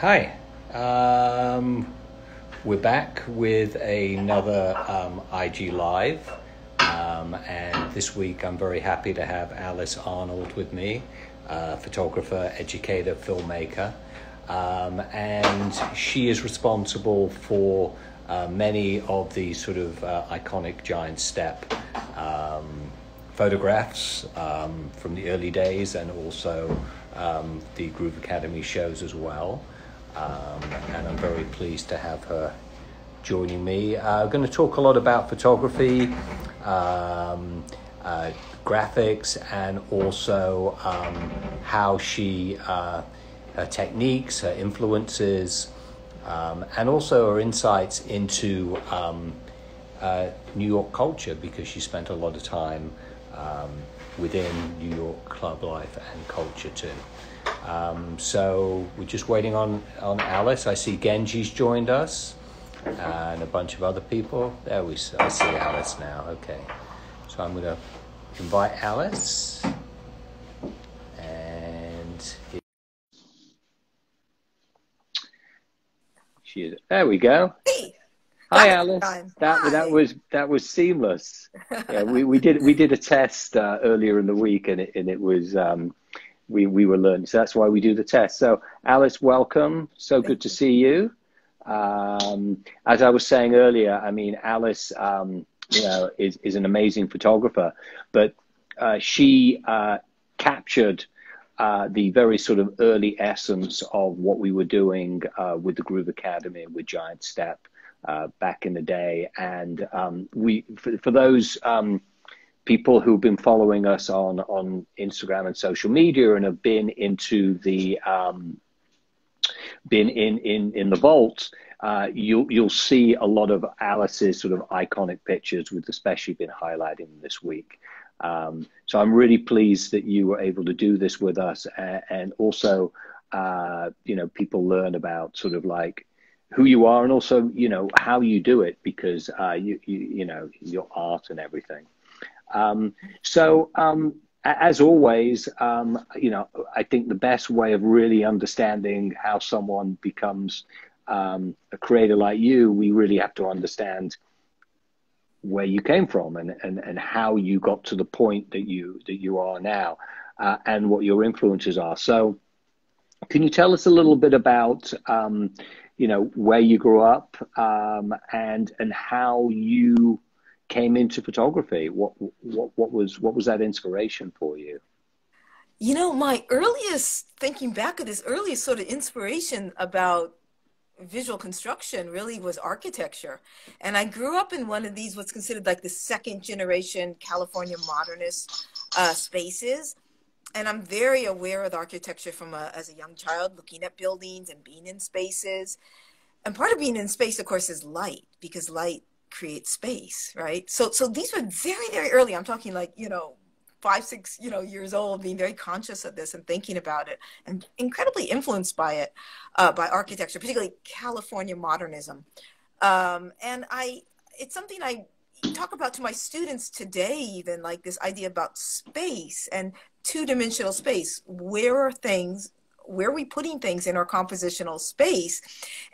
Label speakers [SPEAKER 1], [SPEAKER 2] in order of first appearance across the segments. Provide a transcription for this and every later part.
[SPEAKER 1] Hi. Um, we're back with another um, IG Live. Um, and this week I'm very happy to have Alice Arnold with me, uh, photographer, educator, filmmaker. Um, and she is responsible for uh, many of the sort of uh, iconic giant step um, photographs um, from the early days and also the Groove Academy shows as well. Um, and I'm very pleased to have her joining me. Uh, I'm going to talk a lot about photography, um, uh, graphics, and also um, how she, uh, her techniques, her influences, um, and also her insights into um, uh, New York culture because she spent a lot of time um, within New York club life and culture too. Um, so we're just waiting on, on Alice. I see Genji's joined us and a bunch of other people. There we I see Alice now. Okay. So I'm going to invite Alice. And she is, there we go.
[SPEAKER 2] Hey.
[SPEAKER 1] Hi, Alice. That
[SPEAKER 2] Hi.
[SPEAKER 1] that was that was seamless. Yeah, we, we did we did a test uh, earlier in the week, and it and it was um, we we were learning. So that's why we do the test. So Alice, welcome. So good to see you. Um, as I was saying earlier, I mean Alice, um, you know, is is an amazing photographer, but uh, she uh, captured. Uh, the very sort of early essence of what we were doing uh, with the Groove Academy, with Giant Step, uh, back in the day. And um, we, for, for those um, people who've been following us on on Instagram and social media and have been into the um, been in in in the vault. Uh, you'll you'll see a lot of Alice's sort of iconic pictures, with especially been highlighting this week. Um, so I'm really pleased that you were able to do this with us, and, and also, uh, you know, people learn about sort of like who you are and also you know how you do it because uh, you, you you know your art and everything. Um, so um, as always, um, you know I think the best way of really understanding how someone becomes um, a creator like you, we really have to understand where you came from and, and, and how you got to the point that you that you are now uh, and what your influences are. So can you tell us a little bit about um, you know where you grew up um, and and how you came into photography what what what was what was that inspiration for you?
[SPEAKER 2] You know my earliest thinking back of this earliest sort of inspiration about visual construction really was architecture. And i grew up in one of these what's considered like the second generation california modernist uh, spaces. And i'm very aware of architecture from a, as a young child looking at buildings and being in spaces. And part of being in space of course is light because light creates space right? So so these were very very early. I'm talking like you know five six you know years old being very conscious of this and thinking about it and incredibly influenced by it uh, by architecture particularly california modernism. Um, and i it's something i talk about to my students today even like this idea about space and two-dimensional space. Where are things where are we putting things in our compositional space.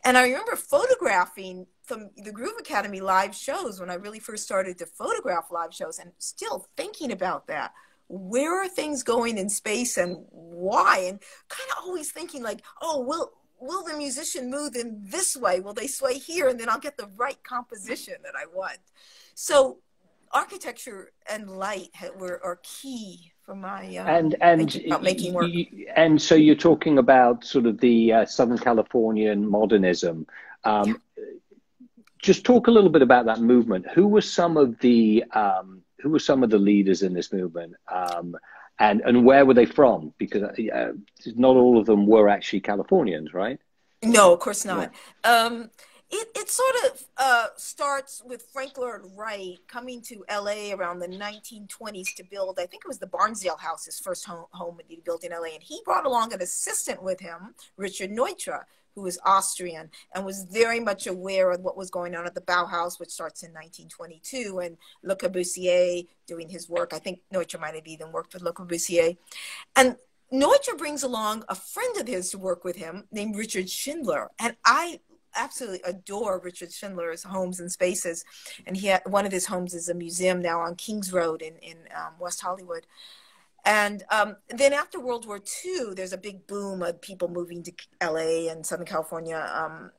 [SPEAKER 2] And i remember photographing from the groove academy live shows when i really first started to photograph live shows and still thinking about that. Where are things going in space and why? And kind of always thinking like oh will will the musician move in this way? Will they sway here and then i'll get the right composition that i want? So architecture and light were are key for my um,
[SPEAKER 1] and and
[SPEAKER 2] making work.
[SPEAKER 1] and so you're talking about sort of the uh, Southern Californian modernism. Um, yeah. Just talk a little bit about that movement. Who were some of the um, who were some of the leaders in this movement, um, and and where were they from? Because uh, not all of them were actually Californians, right?
[SPEAKER 2] No, of course not. Yeah. It, it sort of uh, starts with Frank Lloyd Wright coming to LA around the 1920s to build, I think it was the Barnsdall House, his first home, home that he built in LA. And he brought along an assistant with him, Richard Neutra, who was Austrian and was very much aware of what was going on at the Bauhaus, which starts in 1922, and Le Corbusier doing his work. I think Neutra might have even worked with Le Corbusier. And Neutra brings along a friend of his to work with him named Richard Schindler. And I absolutely adore Richard Schindler's homes and spaces. And he had, one of his homes is a museum now on Kings Road in, in um, West Hollywood. And um, then after World War II, there's a big boom of people moving to LA and Southern California um,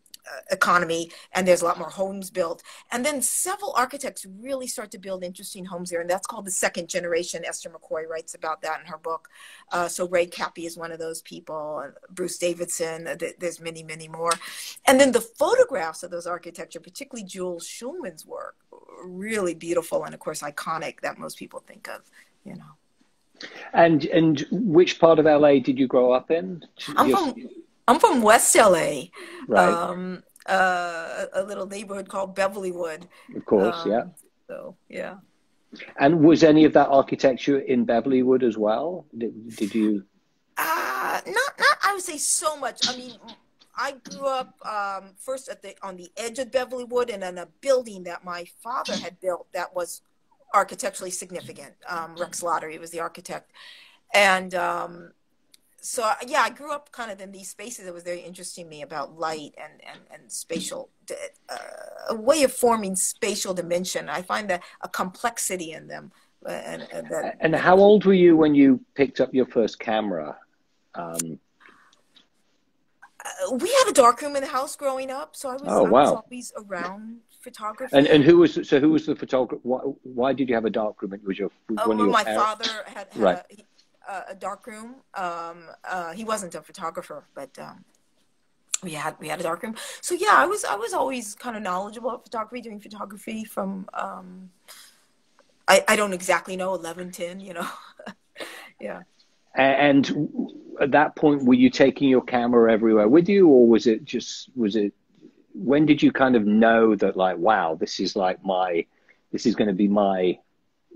[SPEAKER 2] economy and there's a lot more homes built. And then several architects really start to build interesting homes there and that's called the second generation. Esther mccoy writes about that in her book. Uh, so ray kappe is one of those people bruce davidson uh, there's many many more. And then the photographs of those architecture particularly jules shulman's work really beautiful and of course iconic that most people think of you know.
[SPEAKER 1] And and which part of la did you grow up in?
[SPEAKER 2] I'm from I'm from West LA.
[SPEAKER 1] Right.
[SPEAKER 2] Um, uh, a little neighborhood called Beverlywood.
[SPEAKER 1] Of course,
[SPEAKER 2] um,
[SPEAKER 1] yeah.
[SPEAKER 2] So, yeah.
[SPEAKER 1] And was any of that architecture in Beverlywood as well? Did, did you?
[SPEAKER 2] Uh, not, not, I would say so much. I mean, I grew up um, first at the on the edge of Beverlywood and in a building that my father had built that was architecturally significant. Um, Rex Lotery was the architect, and um, so yeah, I grew up kind of in these spaces that was very interesting to me about light and and, and spatial, uh, a way of forming spatial dimension. I find that a complexity in them. Uh, and, and, that,
[SPEAKER 1] and how old were you when you picked up your first camera? Um,
[SPEAKER 2] uh, we had a darkroom in the house growing up, so I was,
[SPEAKER 1] oh,
[SPEAKER 2] I
[SPEAKER 1] wow.
[SPEAKER 2] was always around photography.
[SPEAKER 1] And and who was so who was the photographer? Why, why did you have a darkroom? It was your
[SPEAKER 2] uh,
[SPEAKER 1] your
[SPEAKER 2] my father had, had
[SPEAKER 1] Right.
[SPEAKER 2] a, uh, a dark room. Um, uh, he wasn't a photographer, but um, we had we had a dark room. So yeah, I was I was always kind of knowledgeable about photography, doing photography from um, I I don't exactly know eleven ten, you know, yeah.
[SPEAKER 1] And at that point, were you taking your camera everywhere with you, or was it just was it? When did you kind of know that like, wow, this is like my, this is going to be my,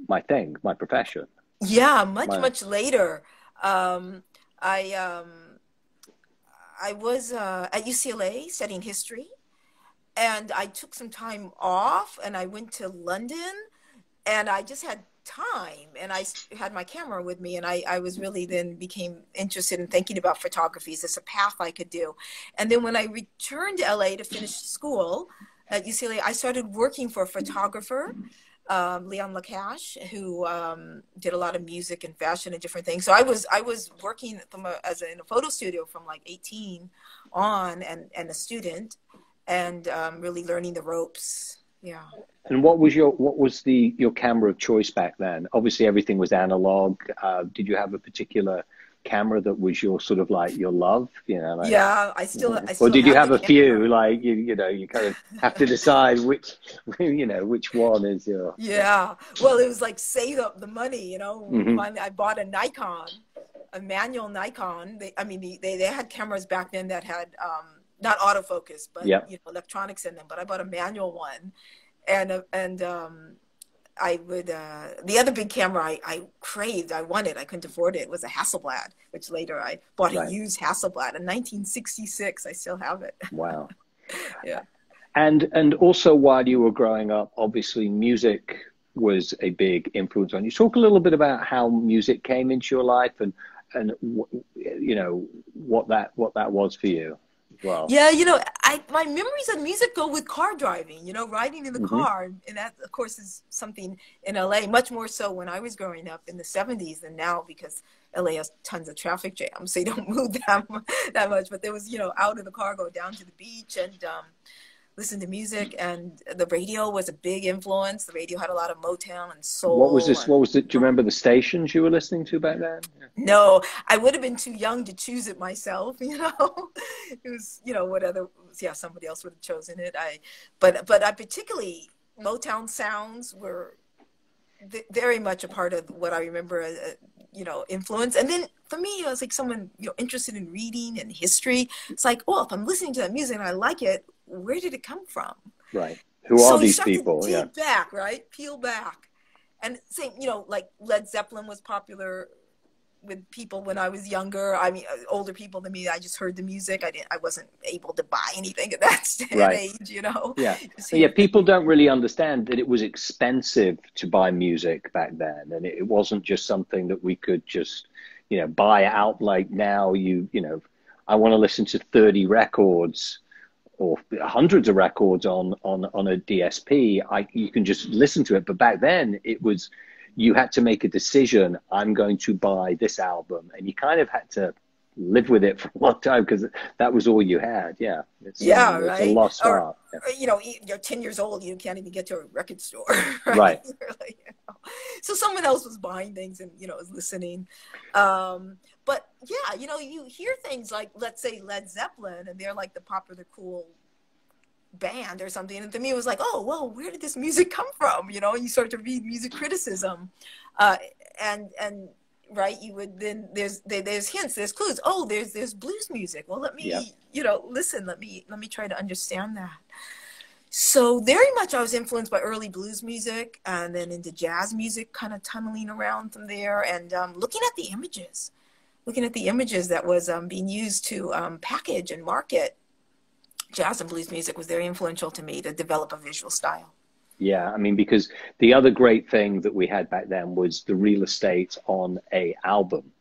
[SPEAKER 1] my thing, my profession?
[SPEAKER 2] Yeah, much
[SPEAKER 1] Wow.
[SPEAKER 2] much later. Um, I um, I was uh, at UCLA studying history, and I took some time off, and I went to London, and I just had time, and i had my camera with me, and I I was really then became interested in thinking about photography. Is this a path I could do? And then when I returned to LA to finish school at UCLA, I started working for a photographer um, Leon Lacache, who um, did a lot of music and fashion and different things. So I was I was working a, as a, in a photo studio from like 18 on, and and a student, and um, really learning the ropes. Yeah.
[SPEAKER 1] And what was your what was the your camera of choice back then? Obviously, everything was analog. Uh, did you have a particular camera that was your sort of like your love? You know, like,
[SPEAKER 2] yeah, I still. I still
[SPEAKER 1] or did you have a few? Like you, you know, you kind of have to decide which, you know, which one is your.
[SPEAKER 2] Yeah. Well, it was like save up the money, you know.
[SPEAKER 1] Mhm.
[SPEAKER 2] Finally, I bought a Nikon, a manual Nikon. They, I mean, they, they had cameras back then that had um, not autofocus, but
[SPEAKER 1] Yeah.
[SPEAKER 2] you know, electronics in them. But I bought a manual one, and and um, I would. Uh, the other big camera I, I craved, I wanted, I couldn't afford it. Was a Hasselblad, which later I bought
[SPEAKER 1] Right.
[SPEAKER 2] a used Hasselblad in 1966. I still have it.
[SPEAKER 1] Wow.
[SPEAKER 2] Yeah.
[SPEAKER 1] And and also while you were growing up, obviously music was a big influence on you. Talk a little bit about how music came into your life and and you know what that what that was for you
[SPEAKER 2] Yeah, you know, I my memories of music go with car driving. You know, riding in the
[SPEAKER 1] Mhm.
[SPEAKER 2] car, and that, of course, is something in LA. Much more so when I was growing up in the '70s than now, because LA has tons of traffic jams, so you don't move that that much. But there was, you know, out of the car, go down to the beach, and um, listen to music. And the radio was a big influence. The radio had a lot of Motown and soul.
[SPEAKER 1] What was this?
[SPEAKER 2] and-
[SPEAKER 1] What was it? Do you remember the stations you were listening to back then?
[SPEAKER 2] no, I would have been too young to choose it myself. You know, it was you know what other yeah somebody else would have chosen it. I but but I particularly Motown sounds were very much a part of what I remember. Uh, you know, influence. And then for me, I was like someone you know interested in reading and history. It's like, oh, if I'm listening to that music and I like it, where did it come from?
[SPEAKER 1] Right. Who
[SPEAKER 2] so
[SPEAKER 1] are
[SPEAKER 2] you
[SPEAKER 1] these people?
[SPEAKER 2] To
[SPEAKER 1] Yeah.
[SPEAKER 2] back, right? Peel back, and same. You know, like Led Zeppelin was popular with people when I was younger. I mean, uh, older people than me. I just heard the music. I didn't. I wasn't able to buy anything at that st-
[SPEAKER 1] Right.
[SPEAKER 2] age. You know.
[SPEAKER 1] Yeah.
[SPEAKER 2] Just
[SPEAKER 1] Yeah, people don't really understand that it was expensive to buy music back then, and it, it wasn't just something that we could just you know, buy out like now you, you know, I want to listen to 30 records or hundreds of records on on on a DSP. I you can just listen to it. But back then it was you had to make a decision. I'm going to buy this album, and you kind of had to live with it for a long time because that was all you had. Yeah.
[SPEAKER 2] It's, yeah,
[SPEAKER 1] um,
[SPEAKER 2] right.
[SPEAKER 1] It's a lost art.
[SPEAKER 2] Yeah. You know, you're 10 years old, you can't even get to a record store.
[SPEAKER 1] Right. right.
[SPEAKER 2] you know. So someone else was buying things and, you know, was listening. Um, but yeah, you know, you hear things like, let's say Led Zeppelin, and they're like the popular, cool band or something. And to me, it was like, oh, well, where did this music come from? You know, you start to read music criticism. Uh, and, and, right you would then there's there, there's hints there's clues oh there's there's blues music well let me yep. you know listen let me let me try to understand that so very much i was influenced by early blues music and then into jazz music kind of tunneling around from there and um, looking at the images looking at the images that was um, being used to um, package and market jazz and blues music was very influential to me to develop a visual style
[SPEAKER 1] yeah, I mean, because the other great thing that we had back then was the real estate on a album.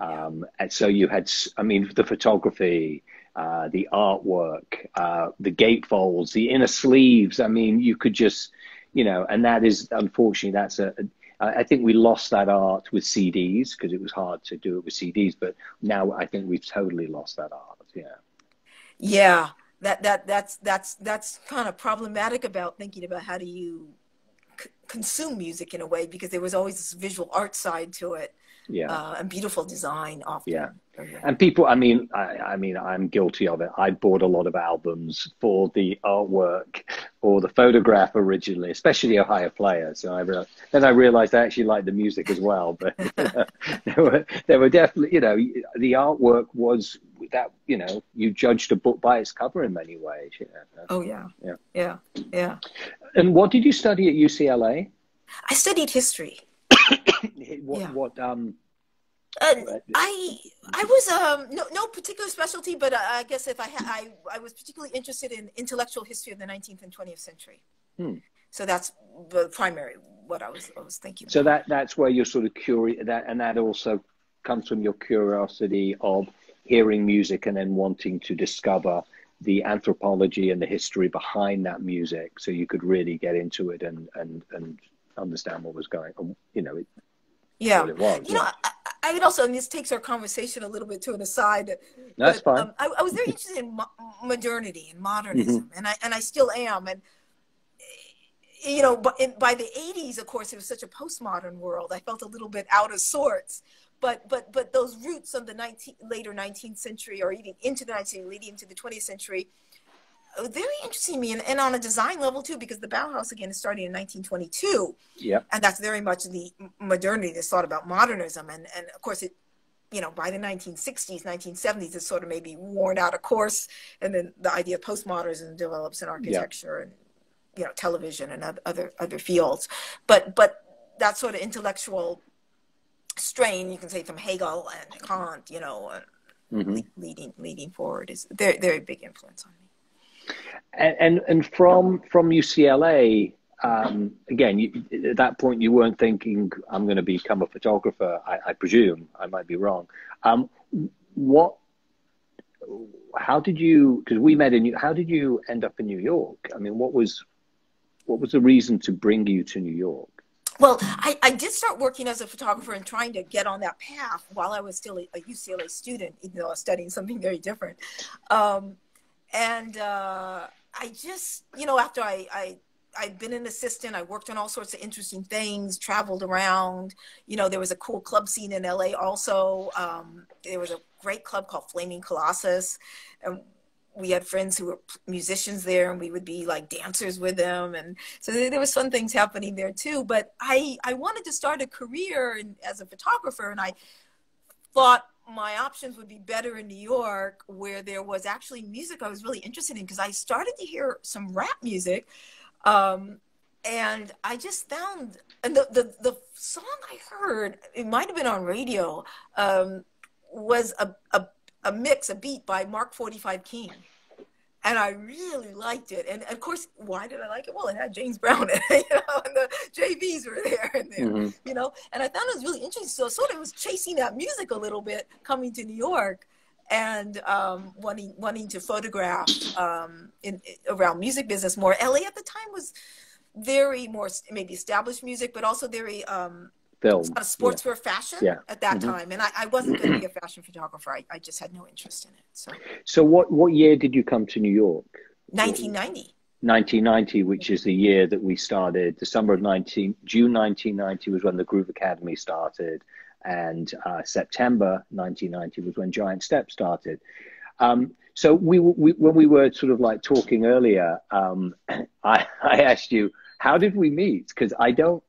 [SPEAKER 1] Um, and so you had, I mean, the photography, uh, the artwork, uh, the gatefolds, the inner sleeves. I mean, you could just, you know, and that is unfortunately that's a. I think we lost that art with CDs because it was hard to do it with CDs, but now I think we've totally lost that art. Yeah.
[SPEAKER 2] Yeah, that that that's that's that's kind of problematic about thinking about how do you c- consume music in a way because there was always this visual art side to it
[SPEAKER 1] yeah
[SPEAKER 2] uh, and beautiful design often
[SPEAKER 1] yeah and people i mean I, I mean i'm guilty of it i bought a lot of albums for the artwork or the photograph originally especially ohio Players. so i realized, then i realized i actually liked the music as well but you there were there were definitely you know the artwork was that you know you judged a book by its cover in many ways
[SPEAKER 2] yeah. oh yeah yeah yeah yeah
[SPEAKER 1] and what did you study at ucla
[SPEAKER 2] i studied history
[SPEAKER 1] what, yeah. what um
[SPEAKER 2] uh, I I was um no no particular specialty, but I guess if I ha- I I was particularly interested in intellectual history of the 19th and 20th century.
[SPEAKER 1] Hmm.
[SPEAKER 2] So that's the primary what I was I was thinking.
[SPEAKER 1] So that that's where you're sort of curious that and that also comes from your curiosity of hearing music and then wanting to discover the anthropology and the history behind that music, so you could really get into it and and and understand what was going on. You know, it,
[SPEAKER 2] yeah.
[SPEAKER 1] It was,
[SPEAKER 2] you yeah. know, I, I, would also, and this takes our conversation a little bit to an aside.
[SPEAKER 1] That's but, fine.
[SPEAKER 2] Um, I, I, was very interested in mo- modernity and modernism, mm-hmm. and I and I still am. And you know, but in, by the '80s, of course, it was such a postmodern world. I felt a little bit out of sorts. But but but those roots of the 19, later 19th century, or even into the 19th, leading into the 20th century, very interesting to me and, and, on a design level too because the bauhaus again is starting in 1922
[SPEAKER 1] yeah
[SPEAKER 2] and that's very much the modernity that's thought about modernism and and of course it you know by the 1960s 1970s it's sort of maybe worn out of course and then the idea of postmodernism develops in architecture yeah. and you know television and other other fields but but that sort of intellectual strain you can say from hegel and kant you know mm-hmm. leading leading forward is very very big influence on me
[SPEAKER 1] and and, and from from UCLA, um, again, you, at that point, you weren't thinking, "I'm going to become a photographer." I, I presume I might be wrong. Um, what? How did you? Because we met in. How did you end up in New York? I mean, what was what was the reason to bring you to New York?
[SPEAKER 2] Well, I, I did start working as a photographer and trying to get on that path while I was still a, UCLA student, even though I was studying something very different. Um, and uh, I just, you know, after I, I I'd been an assistant. I worked on all sorts of interesting things, traveled around. You know, there was a cool club scene in LA also. Um, there was a great club called Flaming Colossus. And we had friends who were musicians there and we would be like dancers with them. And so there was fun things happening there too. But I, I wanted to start a career in, as a photographer and I thought my options would be better in New York, where there was actually music I was really interested in because I started to hear some rap music. Um, and I just found and the, the, the song I heard, it might have been on radio, um, was a, a, a mix, a beat by Mark 45 King. And I really liked it. And of course, why did I like it? Well, it had James Brown in it, you know, and the JBs were there, and there, mm-hmm. you know. And I found it was really interesting. So sort of was chasing that music a little bit, coming to New York, and um, wanting wanting to photograph um, in, around music business more. LA at the time was very more maybe established music, but also very um,
[SPEAKER 1] film.
[SPEAKER 2] A sportswear yeah. fashion yeah. at that mm-hmm. time, and I, I wasn't going to be a fashion photographer. I, I just had no interest in it. So,
[SPEAKER 1] so what what year did you come to New York?
[SPEAKER 2] 1990.
[SPEAKER 1] 1990, which is the year that we started. The summer of 19 June 1990 was when the Groove Academy started, and uh, September 1990 was when Giant Step started. Um, so we, we, when we were sort of like talking earlier, um, I, I asked you, how did we meet? Because I don't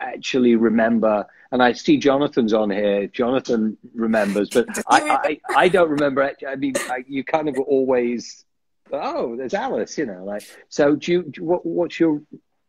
[SPEAKER 1] actually remember, and I see Jonathan's on here. Jonathan remembers, but I, I, I don't remember. I mean, I, you kind of always, oh, there's Alice, you know, like. So, do you, what, what's your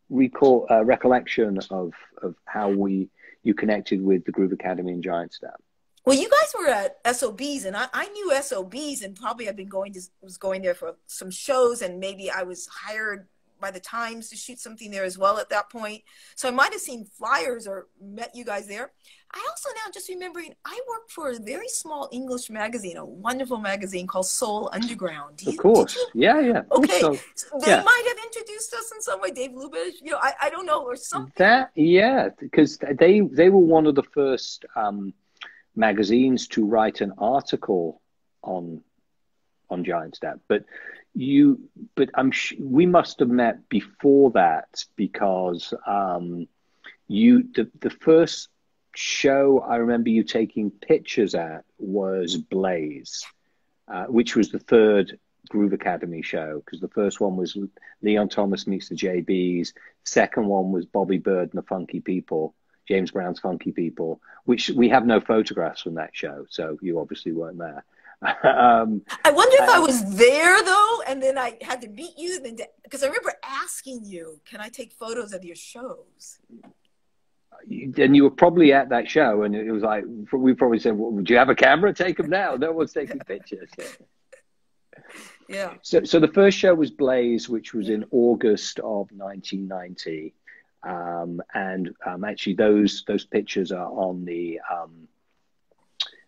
[SPEAKER 1] recall uh, recollection of of how we you connected with the Groove Academy and Giant Step?
[SPEAKER 2] Well, you guys were at SOBs, and I, I knew SOBs, and probably I've been going to was going there for some shows, and maybe I was hired by the Times to shoot something there as well at that point. So I might have seen flyers or met you guys there. I also now just remembering I worked for a very small English magazine, a wonderful magazine called Soul Underground.
[SPEAKER 1] You, of course, yeah, yeah.
[SPEAKER 2] Okay, so, they yeah. might have introduced us in some way, Dave Lubich. You know, I, I don't know or something.
[SPEAKER 1] That yeah, because they they were one of the first um, magazines to write an article on on Giant Step, but you but i'm sh- we must have met before that because um you the, the first show i remember you taking pictures at was blaze uh, which was the third groove academy show because the first one was leon thomas meets the jbs second one was bobby byrd and the funky people james brown's funky people which we have no photographs from that show so you obviously weren't there
[SPEAKER 2] um, I wonder if I, I was there though, and then I had to meet you. Then because I remember asking you, "Can I take photos of your shows?"
[SPEAKER 1] And you were probably at that show, and it was like we probably said, well, "Would you have a camera? Take them now." No one's taking pictures.
[SPEAKER 2] Yeah.
[SPEAKER 1] So, so the first show was Blaze, which was in August of 1990, um, and um, actually those those pictures are on the um,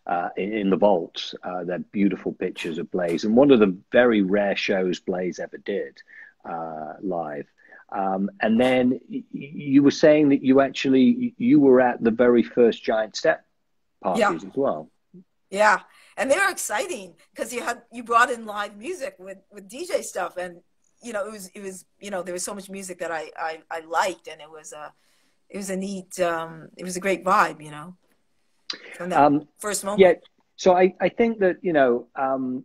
[SPEAKER 1] uh, in, in, the vault. Uh, they're beautiful pictures of Blaze, and one of the very rare shows Blaze ever did uh, live. Um, and then you were saying that you actually you were at the very first Giant Step parties yeah. as well.
[SPEAKER 2] Yeah, and they were exciting because you had you brought in live music with with DJ stuff, and you know it was it was you know there was so much music that I I, I liked, and it was a it was a neat um, it was a great vibe, you know from that um, first moment?
[SPEAKER 1] Yeah. So I, I think that, you know, um,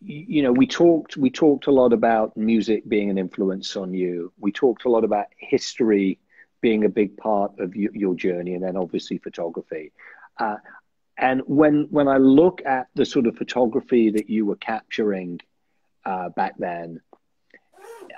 [SPEAKER 1] you, you know, we talked, we talked a lot about music being an influence on you. We talked a lot about history being a big part of your, your journey and then obviously photography. Uh, and when, when I look at the sort of photography that you were capturing uh, back then,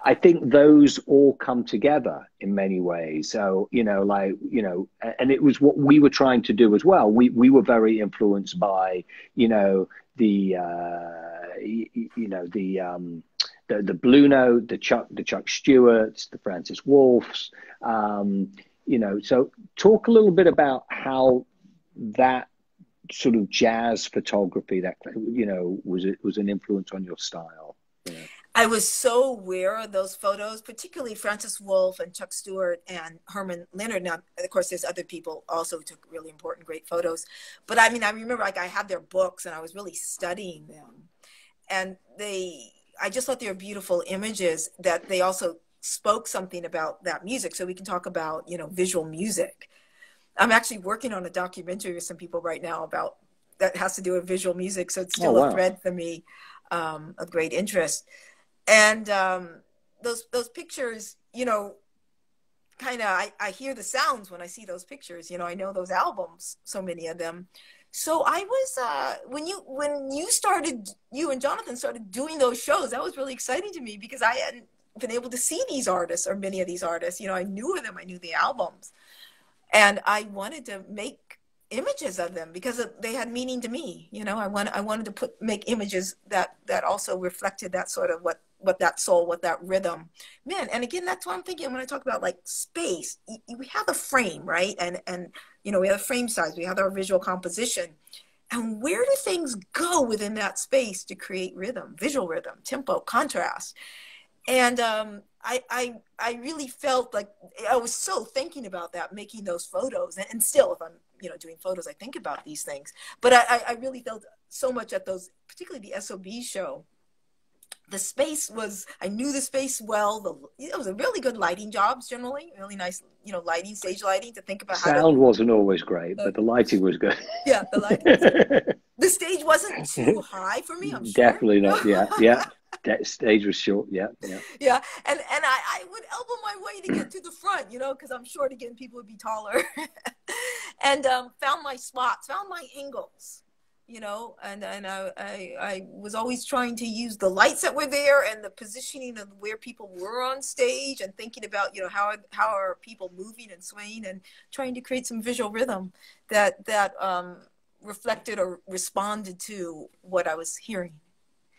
[SPEAKER 1] I think those all come together in many ways. So, you know, like, you know, and it was what we were trying to do as well. We, we were very influenced by, you know, the, uh, you, know, the, um, the, the Blue Note, the Chuck, the Chuck Stewarts, the Francis Wolffs, um, you know, so talk a little bit about how that sort of jazz photography that, you know, was, it was an influence on your style.
[SPEAKER 2] I was so aware of those photos, particularly Francis Wolff and Chuck Stewart and Herman Leonard. Now, of course, there's other people also who took really important, great photos. But I mean, I remember like I had their books and I was really studying them. And they, I just thought they were beautiful images that they also spoke something about that music. So we can talk about, you know, visual music. I'm actually working on a documentary with some people right now about that has to do with visual music. So it's oh, still oh, wow. a thread for me um, of great interest and um, those those pictures, you know, kind of I, I hear the sounds when I see those pictures. You know, I know those albums, so many of them. So I was uh, when you when you started, you and Jonathan started doing those shows. That was really exciting to me because I hadn't been able to see these artists or many of these artists. You know, I knew of them, I knew the albums, and I wanted to make images of them because they had meaning to me. You know, I want I wanted to put make images that that also reflected that sort of what what that soul, what that rhythm, man. And again, that's what I'm thinking when I talk about like space. We have a frame, right? And and you know, we have a frame size, we have our visual composition, and where do things go within that space to create rhythm, visual rhythm, tempo, contrast? And um, I, I, I really felt like I was so thinking about that, making those photos, and, and still, if I'm you know doing photos, I think about these things. But I, I really felt so much at those, particularly the SOB show, the space was i knew the space well the it was a really good lighting jobs generally really nice you know lighting stage lighting to think about
[SPEAKER 1] sound to, wasn't always great but the lighting was good.
[SPEAKER 2] Yeah the lighting the stage wasn't too high for me i'm sure.
[SPEAKER 1] Definitely not yeah yeah. That stage was short yeah yeah.
[SPEAKER 2] Yeah and and i i would elbow my way to get to the front you know because i'm short again people would be taller. And um found my spots found my angles you know and and I, I, I was always trying to use the lights that were there and the positioning of where people were on stage and thinking about you know how how are people moving and swaying and trying to create some visual rhythm that that um, reflected or responded to what I was hearing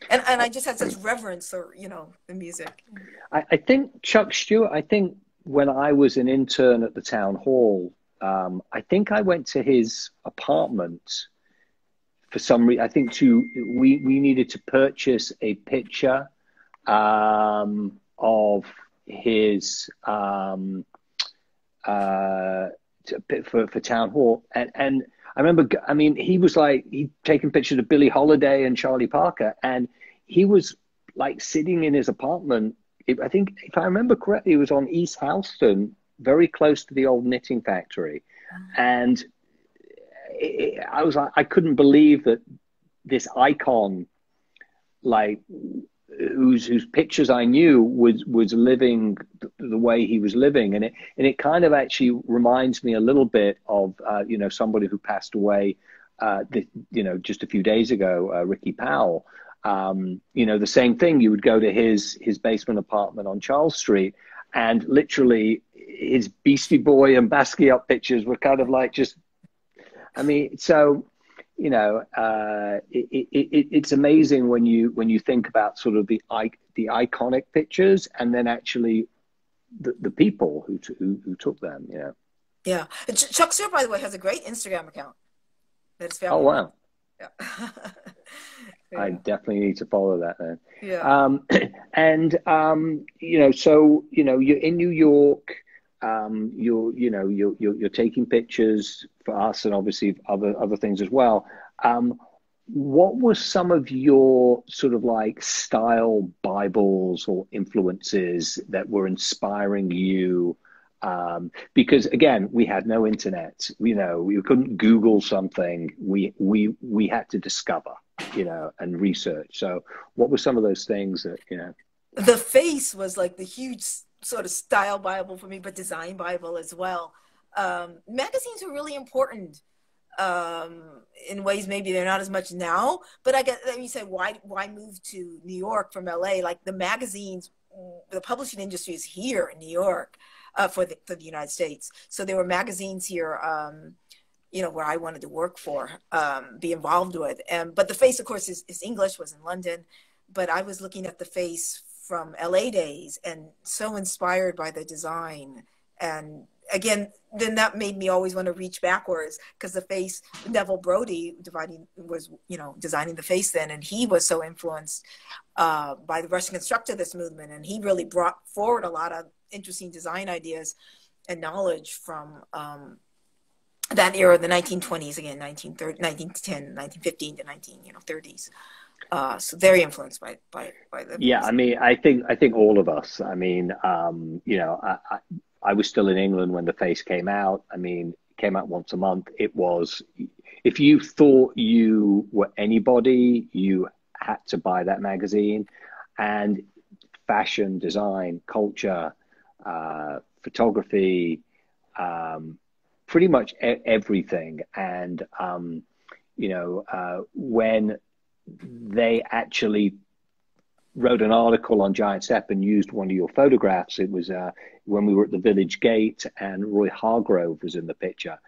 [SPEAKER 2] and and I just had such reverence for you know the music.
[SPEAKER 1] I, I think Chuck Stewart. I think when I was an intern at the town hall, um, I think I went to his apartment for some reason, I think to we we needed to purchase a picture um, of his um, uh, to, for for town hall, and and I remember, I mean, he was like he'd taken pictures of Billie Holiday and Charlie Parker, and he was like sitting in his apartment. I think, if I remember correctly, it was on East Houston, very close to the old knitting factory, and it, I was like, I couldn't believe that this icon, like whose whose pictures I knew was was living the way he was living, and it and it kind of actually reminds me a little bit of uh, you know somebody who passed away, uh, the, you know, just a few days ago, uh, Ricky Powell. Um, you know, the same thing. You would go to his his basement apartment on Charles Street, and literally his Beastie Boy and Basquiat pictures were kind of like just I mean, so you know, uh, it, it, it's amazing when you when you think about sort of the the iconic pictures and then actually the, the people who, who who took them. You know.
[SPEAKER 2] Yeah, Chuck Stewart, by the way, has a great Instagram account.
[SPEAKER 1] That's oh wow.
[SPEAKER 2] Yeah.
[SPEAKER 1] yeah. I definitely need to follow that then.
[SPEAKER 2] Yeah.
[SPEAKER 1] Um, and um, you know, so you know, you're in New York um, you're you know you're, you're, you're taking pictures for us and obviously other other things as well. Um, what were some of your sort of like style bibles or influences that were inspiring you? Um, because again, we had no internet. You know, we couldn't Google something. We we we had to discover, you know, and research. So, what were some of those things that you know?
[SPEAKER 2] The face was like the huge sort of style Bible for me, but design Bible as well. Um, magazines are really important um, in ways maybe they're not as much now. But I then you say why why move to New York from LA? Like the magazines, the publishing industry is here in New York uh, for the for the United States. So there were magazines here. Um, you know where I wanted to work for, um, be involved with, and but the face, of course, is, is English. Was in London, but I was looking at the face from LA days and so inspired by the design. And again, then that made me always want to reach backwards because the face, Neville Brody dividing was, you know, designing the face then. And he was so influenced uh, by the Russian constructivist movement. And he really brought forward a lot of interesting design ideas and knowledge from um, that era, the 1920s, again, 1930, 1910, 1915 to 19, you know, 30s uh, so very influenced by by by them.
[SPEAKER 1] Yeah, I mean, I think I think all of us. I mean, um, you know, I, I, I was still in England when the face came out. I mean, came out once a month. It was if you thought you were anybody, you had to buy that magazine, and fashion, design, culture, uh, photography, um, pretty much e- everything. And um, you know, uh, when they actually wrote an article on Giant Step and used one of your photographs. It was uh, when we were at the village gate and Roy Hargrove was in the picture.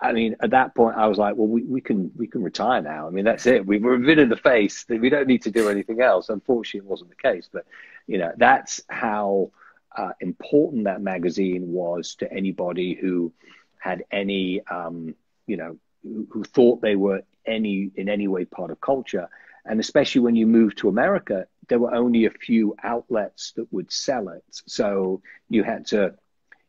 [SPEAKER 1] I mean, at that point, I was like, well, we, we can we can retire now. I mean, that's it. We were been in the face. We don't need to do anything else. Unfortunately, it wasn't the case. But you know, that's how uh, important that magazine was to anybody who had any, um, you know, who, thought they were any in any way part of culture. And especially when you moved to America, there were only a few outlets that would sell it. So you had to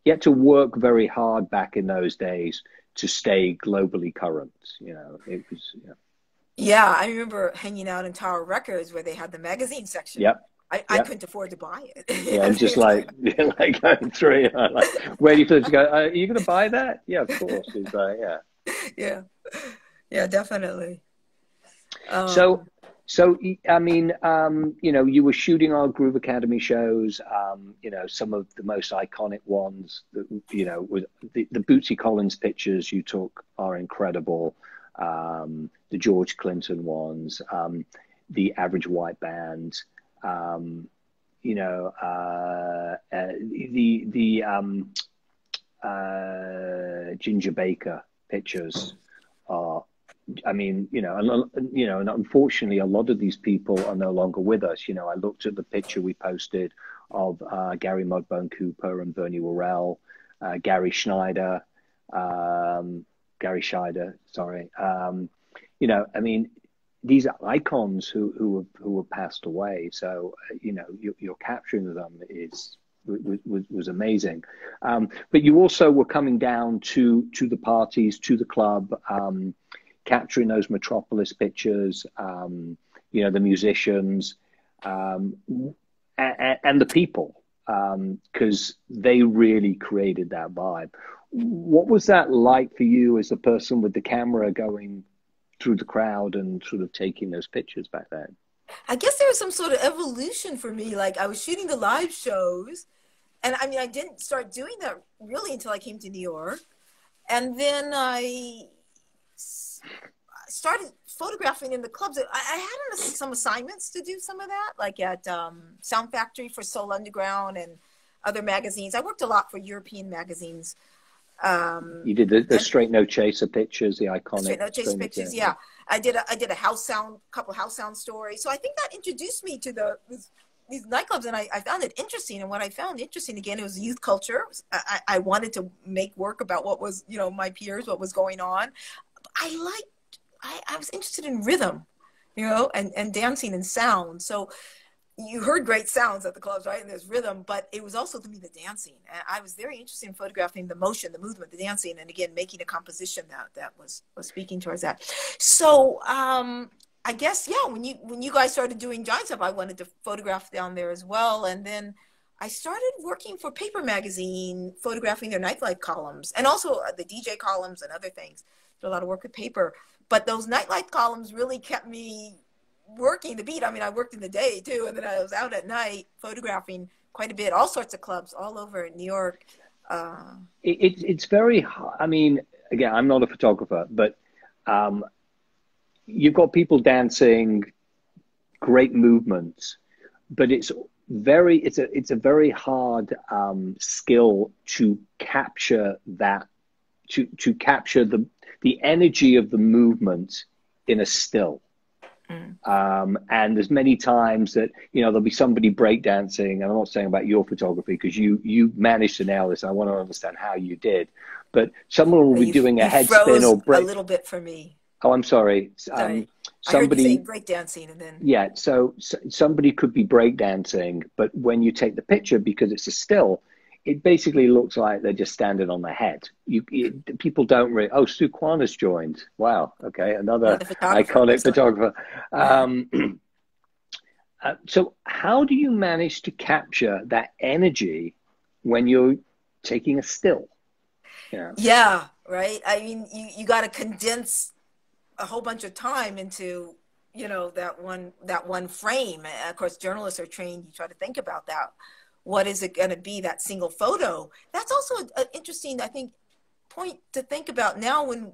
[SPEAKER 1] you had to work very hard back in those days to stay globally current. You know, it was.
[SPEAKER 2] Yeah. yeah, I remember hanging out in Tower Records where they had the magazine section.
[SPEAKER 1] Yep.
[SPEAKER 2] I, yep. I couldn't afford to buy it.
[SPEAKER 1] Yeah, I'm just like, like going through, like, where do you to go? Uh, are you going to buy that? Yeah, of course. It's like, yeah.
[SPEAKER 2] Yeah. Yeah, definitely.
[SPEAKER 1] Um, so, so I mean, um, you know, you were shooting our Groove Academy shows. Um, you know, some of the most iconic ones. That, you know, with the, the Bootsy Collins pictures you took are incredible. Um, the George Clinton ones, um, the Average White Band. Um, you know, uh, uh, the the um, uh, Ginger Baker pictures are I mean, you know, and, you know, and unfortunately, a lot of these people are no longer with us. You know, I looked at the picture we posted of uh, Gary Mudbone Cooper and Bernie Worrell, uh, Gary Schneider, um, Gary Shider, sorry. Um, you know, I mean, these are icons who who have who have passed away. So, you know, you, you're capturing them is was, was amazing. Um, but you also were coming down to to the parties, to the club. Um, capturing those metropolis pictures, um, you know, the musicians, um, and, and, the people, because um, they really created that vibe. What was that like for you as a person with the camera going through the crowd and sort of taking those pictures back then?
[SPEAKER 2] I guess there was some sort of evolution for me. Like I was shooting the live shows, and I mean, I didn't start doing that really until I came to New York. And then I started photographing in the clubs. I, I had some assignments to do some of that, like at um, Sound Factory for Soul Underground and other magazines. I worked a lot for European magazines.
[SPEAKER 1] Um, you did the, the straight no chaser pictures, the iconic
[SPEAKER 2] straight no chaser pictures. Yeah. yeah. I did. A, I did a house sound, couple house sound stories. So I think that introduced me to the these, nightclubs, and I, I, found it interesting. And what I found interesting again, it was youth culture. I, I wanted to make work about what was, you know, my peers, what was going on. I liked I, I was interested in rhythm, you know, and, and dancing and sound. So you heard great sounds at the clubs, right? And there's rhythm, but it was also to me the dancing. And I was very interested in photographing the motion, the movement, the dancing, and again making a composition that that was was speaking towards that. So um, I guess yeah, when you when you guys started doing Giant Step, I wanted to photograph down there as well, and then. I started working for Paper Magazine, photographing their nightlife columns and also the DJ columns and other things. Did a lot of work with paper. But those nightlife columns really kept me working the beat. I mean, I worked in the day too, and then I was out at night photographing quite a bit, all sorts of clubs all over New York.
[SPEAKER 1] Uh, it, it, it's very, I mean, again, I'm not a photographer, but um, you've got people dancing, great movements, but it's very, it's a, it's a very hard um, skill to capture that, to, to capture the, the energy of the movement in a still. Mm. Um, and there's many times that you know there'll be somebody breakdancing, and I'm not saying about your photography because you you managed to nail this. I want to understand how you did, but someone will be you, doing a headspin or break
[SPEAKER 2] a little bit for me.
[SPEAKER 1] Oh, I'm sorry. sorry.
[SPEAKER 2] Um, somebody breakdancing and then
[SPEAKER 1] yeah. So, so somebody could be breakdancing, but when you take the picture because it's a still, it basically looks like they're just standing on their head. You, you people don't really. Oh, Kwan has joined. Wow. Okay, another iconic photographer. Um, uh, so, how do you manage to capture that energy when you're taking a still?
[SPEAKER 2] Yeah. Yeah. Right. I mean, you you got to condense a whole bunch of time into you know that one that one frame. And of course, journalists are trained. You try to think about that what is it going to be that single photo that's also an interesting i think point to think about now when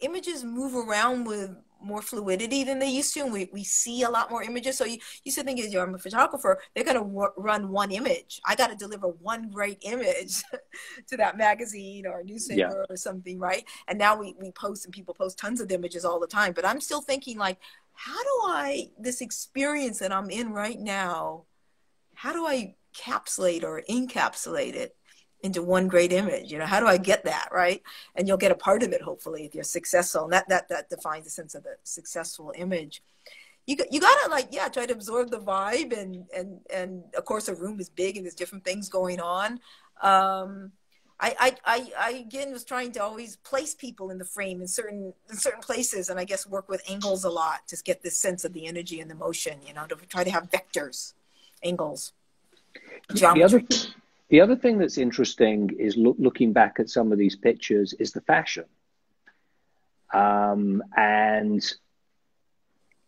[SPEAKER 2] images move around with more fluidity than they used to and we, we see a lot more images. So you used to think as you're a photographer. They're going to w- run one image. I got to deliver one great image to that magazine or newspaper yeah. or something right? And now we, we post and people post tons of images all the time. But i'm still thinking like how do i this experience that i'm in right now how do i capsulate or encapsulate it into one great image you know how do i get that right and you'll get a part of it hopefully if you're successful and that that that defines the sense of the successful image you you gotta like yeah try to absorb the vibe and and and of course a room is big and there's different things going on um I, I, I, I again was trying to always place people in the frame in certain in certain places and I guess work with angles a lot to get this sense of the energy and the motion, you know, to try to have vectors, angles.
[SPEAKER 1] Geometry. The other, the other thing that's interesting is look, looking back at some of these pictures is the fashion. Um, and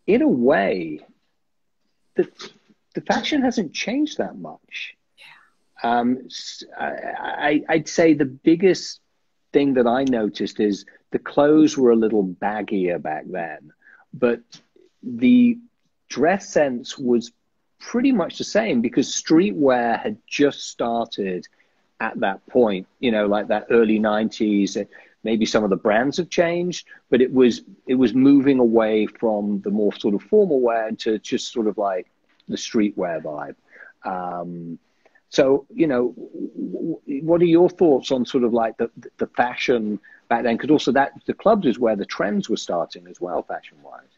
[SPEAKER 1] in a way, the, the fashion hasn't changed that much. Um, I, I'd say the biggest thing that I noticed is the clothes were a little baggier back then, but the dress sense was pretty much the same because streetwear had just started at that point, you know, like that early 90s. Maybe some of the brands have changed, but it was it was moving away from the more sort of formal wear to just sort of like the streetwear vibe. Um, so, you know, what are your thoughts on sort of like the the fashion back then? Because also that the clubs is where the trends were starting as well, fashion wise.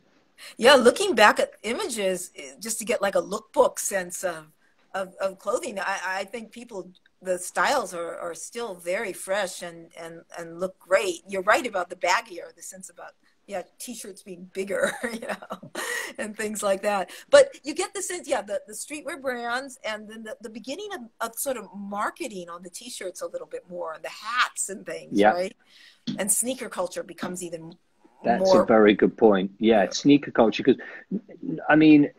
[SPEAKER 2] Yeah, looking back at images eh, just to get like a lookbook sense of of, of clothing, I, I think people the styles are, are still very fresh and, and, and look great. You're right about the baggier, the sense about yeah, t-shirts being bigger, you know, and things like that. But you get the sense, yeah, the, the streetwear brands and then the, the beginning of, of sort of marketing on the t-shirts a little bit more and the hats and things, yeah. right? And sneaker culture becomes even
[SPEAKER 1] that's
[SPEAKER 2] more...
[SPEAKER 1] a very good point. Yeah, sneaker culture. Because, I mean,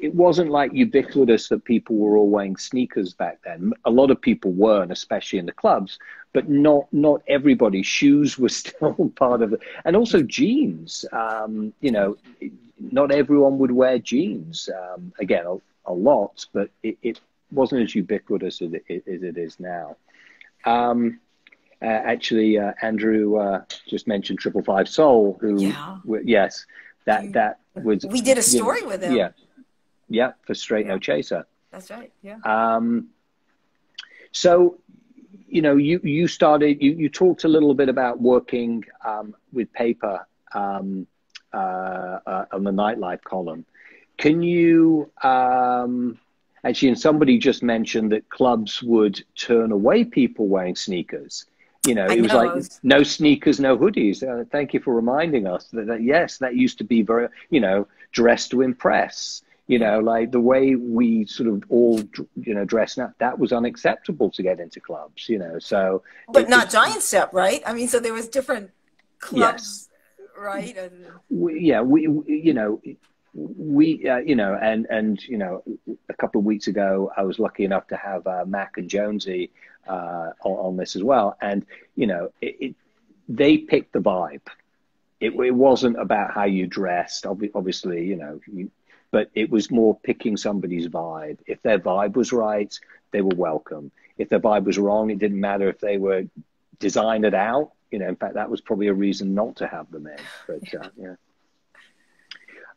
[SPEAKER 1] it wasn't like ubiquitous that people were all wearing sneakers back then. A lot of people weren't, especially in the clubs, but not not everybody. Shoes were still part of it, and also jeans. Um, you know, not everyone would wear jeans. Um, again, a, a, lot, but it, it, wasn't as ubiquitous as it, as it is now. Um, uh, actually, uh, Andrew uh, just mentioned Triple Five Soul, who,
[SPEAKER 2] yeah.
[SPEAKER 1] w- yes, that that was.
[SPEAKER 2] We did a story know, with him.
[SPEAKER 1] Yeah, yeah, for Straight No Chaser.
[SPEAKER 2] That's right. Yeah. Um,
[SPEAKER 1] so, you know, you you started. You you talked a little bit about working um, with paper um, uh, uh, on the nightlife column. Can you? Um, actually, and somebody just mentioned that clubs would turn away people wearing sneakers you know, it was like no sneakers, no hoodies. Uh, thank you for reminding us that, that, yes, that used to be very, you know, dress to impress. You know, like the way we sort of all, you know, dress now, that was unacceptable to get into clubs. You know, so.
[SPEAKER 2] But not was, Giant Step, right? I mean, so there was different clubs, yes. right? And...
[SPEAKER 1] We, yeah, we, we, you know, we uh, you know and and you know a couple of weeks ago i was lucky enough to have uh, mac and jonesy uh, on, on, this as well. And you know, it, it, they picked the vibe. It, it, wasn't about how you dressed, obviously, you know, you, but it was more picking somebody's vibe. If their vibe was right, they were welcome. If their vibe was wrong, it didn't matter if they were designed it out. You know, in fact, that was probably a reason not to have them in. But uh, yeah.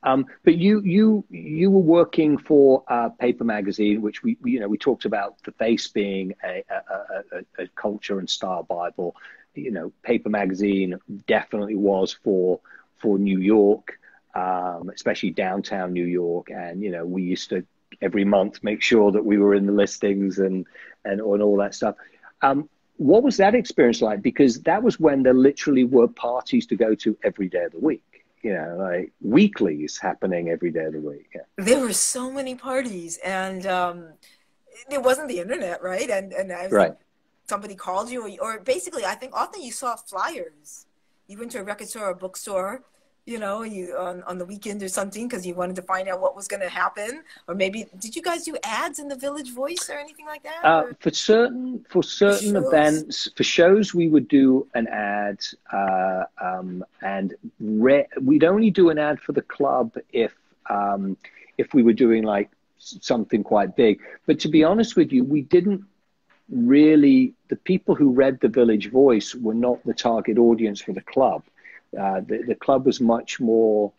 [SPEAKER 1] Um, but you you you were working for uh, Paper Magazine, which we you know we talked about the face being a, a, a, a, culture and style bible. You know, Paper Magazine definitely was for for New York, um, especially downtown New York, and you know we used to every month make sure that we were in the listings and and, and all that stuff. Um, what was that experience like? Because that was when there literally were parties to go to every day of the week you know, like weeklies happening every day of the week. Yeah.
[SPEAKER 2] There were so many parties, and um, it wasn't the internet, right? And and I was
[SPEAKER 1] right. Like,
[SPEAKER 2] somebody called you, or, or, basically, I think often you saw flyers. You went to a record store or a bookstore, you know, you on, on the weekend or something because you wanted to find out what was going to happen, or maybe did you guys do ads in the Village Voice or anything like that?
[SPEAKER 1] Uh, for certain for certain for events, for shows, we would do an ad, uh, um, and re- we'd only do an ad for the club if um, if we were doing like something quite big. But to be honest with you, we didn't really. The people who read the Village Voice were not the target audience for the club uh, the, the club was much more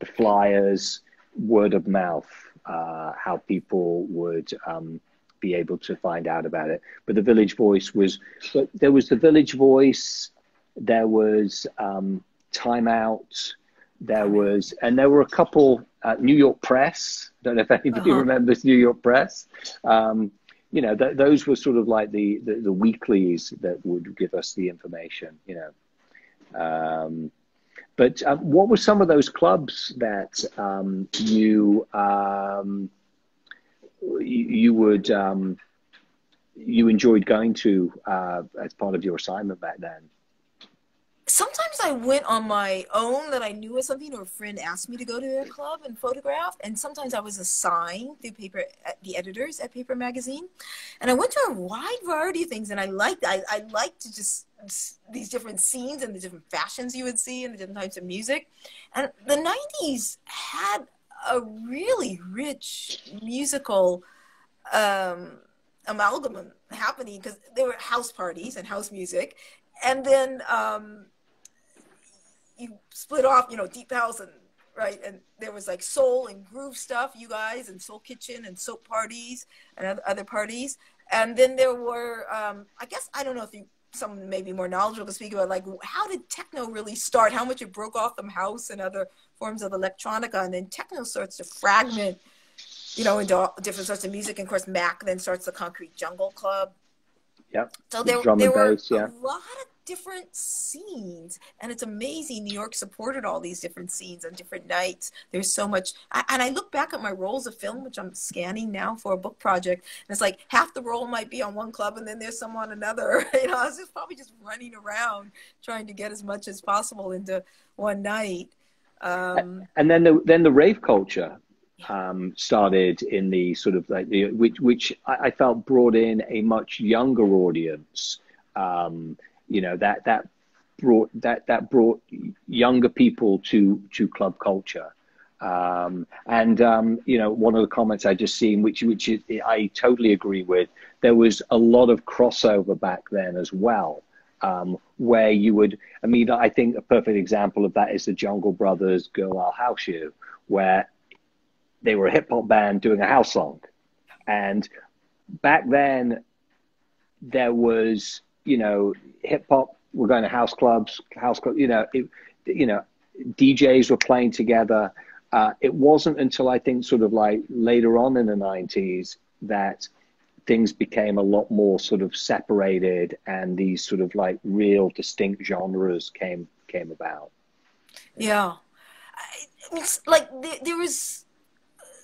[SPEAKER 1] the flyers, word of mouth, uh, how people would um, be able to find out about it. But the Village Voice was, but there was the Village Voice, there was um, Time Out, there was, and there were a couple, uh, New York Press. Don't know if anybody uh-huh. remembers New York Press. Um, you know, th- those were sort of like the, the, the weeklies that would give us the information. You know, um, but uh, what were some of those clubs that um, you, um, you, you would um, you enjoyed going to uh, as part of your assignment back then?
[SPEAKER 2] Sometimes I went on my own that I knew of something, or a friend asked me to go to a club and photograph. And sometimes I was assigned through paper, the editors at Paper Magazine, and I went to a wide variety of things. And I liked, I, I liked to just these different scenes and the different fashions you would see and the different types of music. And the '90s had a really rich musical. Um, amalgam happening because there were house parties and house music and then um, you split off, you know, Deep House and right, and there was like soul and groove stuff, you guys, and Soul Kitchen and soap parties and other parties, and then there were, um, I guess, I don't know if you someone maybe more knowledgeable to speak about like how did techno really start? How much it broke off from house and other forms of electronica? And then techno starts to fragment you know into all, different sorts of music. And of course mac then starts the concrete jungle club.
[SPEAKER 1] Yep.
[SPEAKER 2] So there,
[SPEAKER 1] Drum
[SPEAKER 2] there were
[SPEAKER 1] bass, yeah.
[SPEAKER 2] a lot of different scenes, and it's amazing. New York supported all these different scenes on different nights. There's so much, I, and I look back at my rolls of film, which I'm scanning now for a book project, and it's like half the roll might be on one club, and then there's some on another. you know, I was just probably just running around trying to get as much as possible into one night. Um,
[SPEAKER 1] and then the then the rave culture um, started in the sort of like the which which I, I felt brought in a much younger audience. Um, you know that that brought that that brought younger people to to club culture. Um, and um, you know, one of the comments I just seen, which which I totally agree with, there was a lot of crossover back then as well, um, where you would. I mean, I think a perfect example of that is the Jungle Brothers "Girl I'll House You," where they were a hip hop band doing a house song. And back then, there was, you know, hip hop, we're going to house clubs, house club, you know, it, you know, DJs were playing together. Uh, it wasn't until I think sort of like later on in the 90s that things became a lot more sort of separated and these sort of like real distinct genres came came about.
[SPEAKER 2] Yeah. It's like there, there was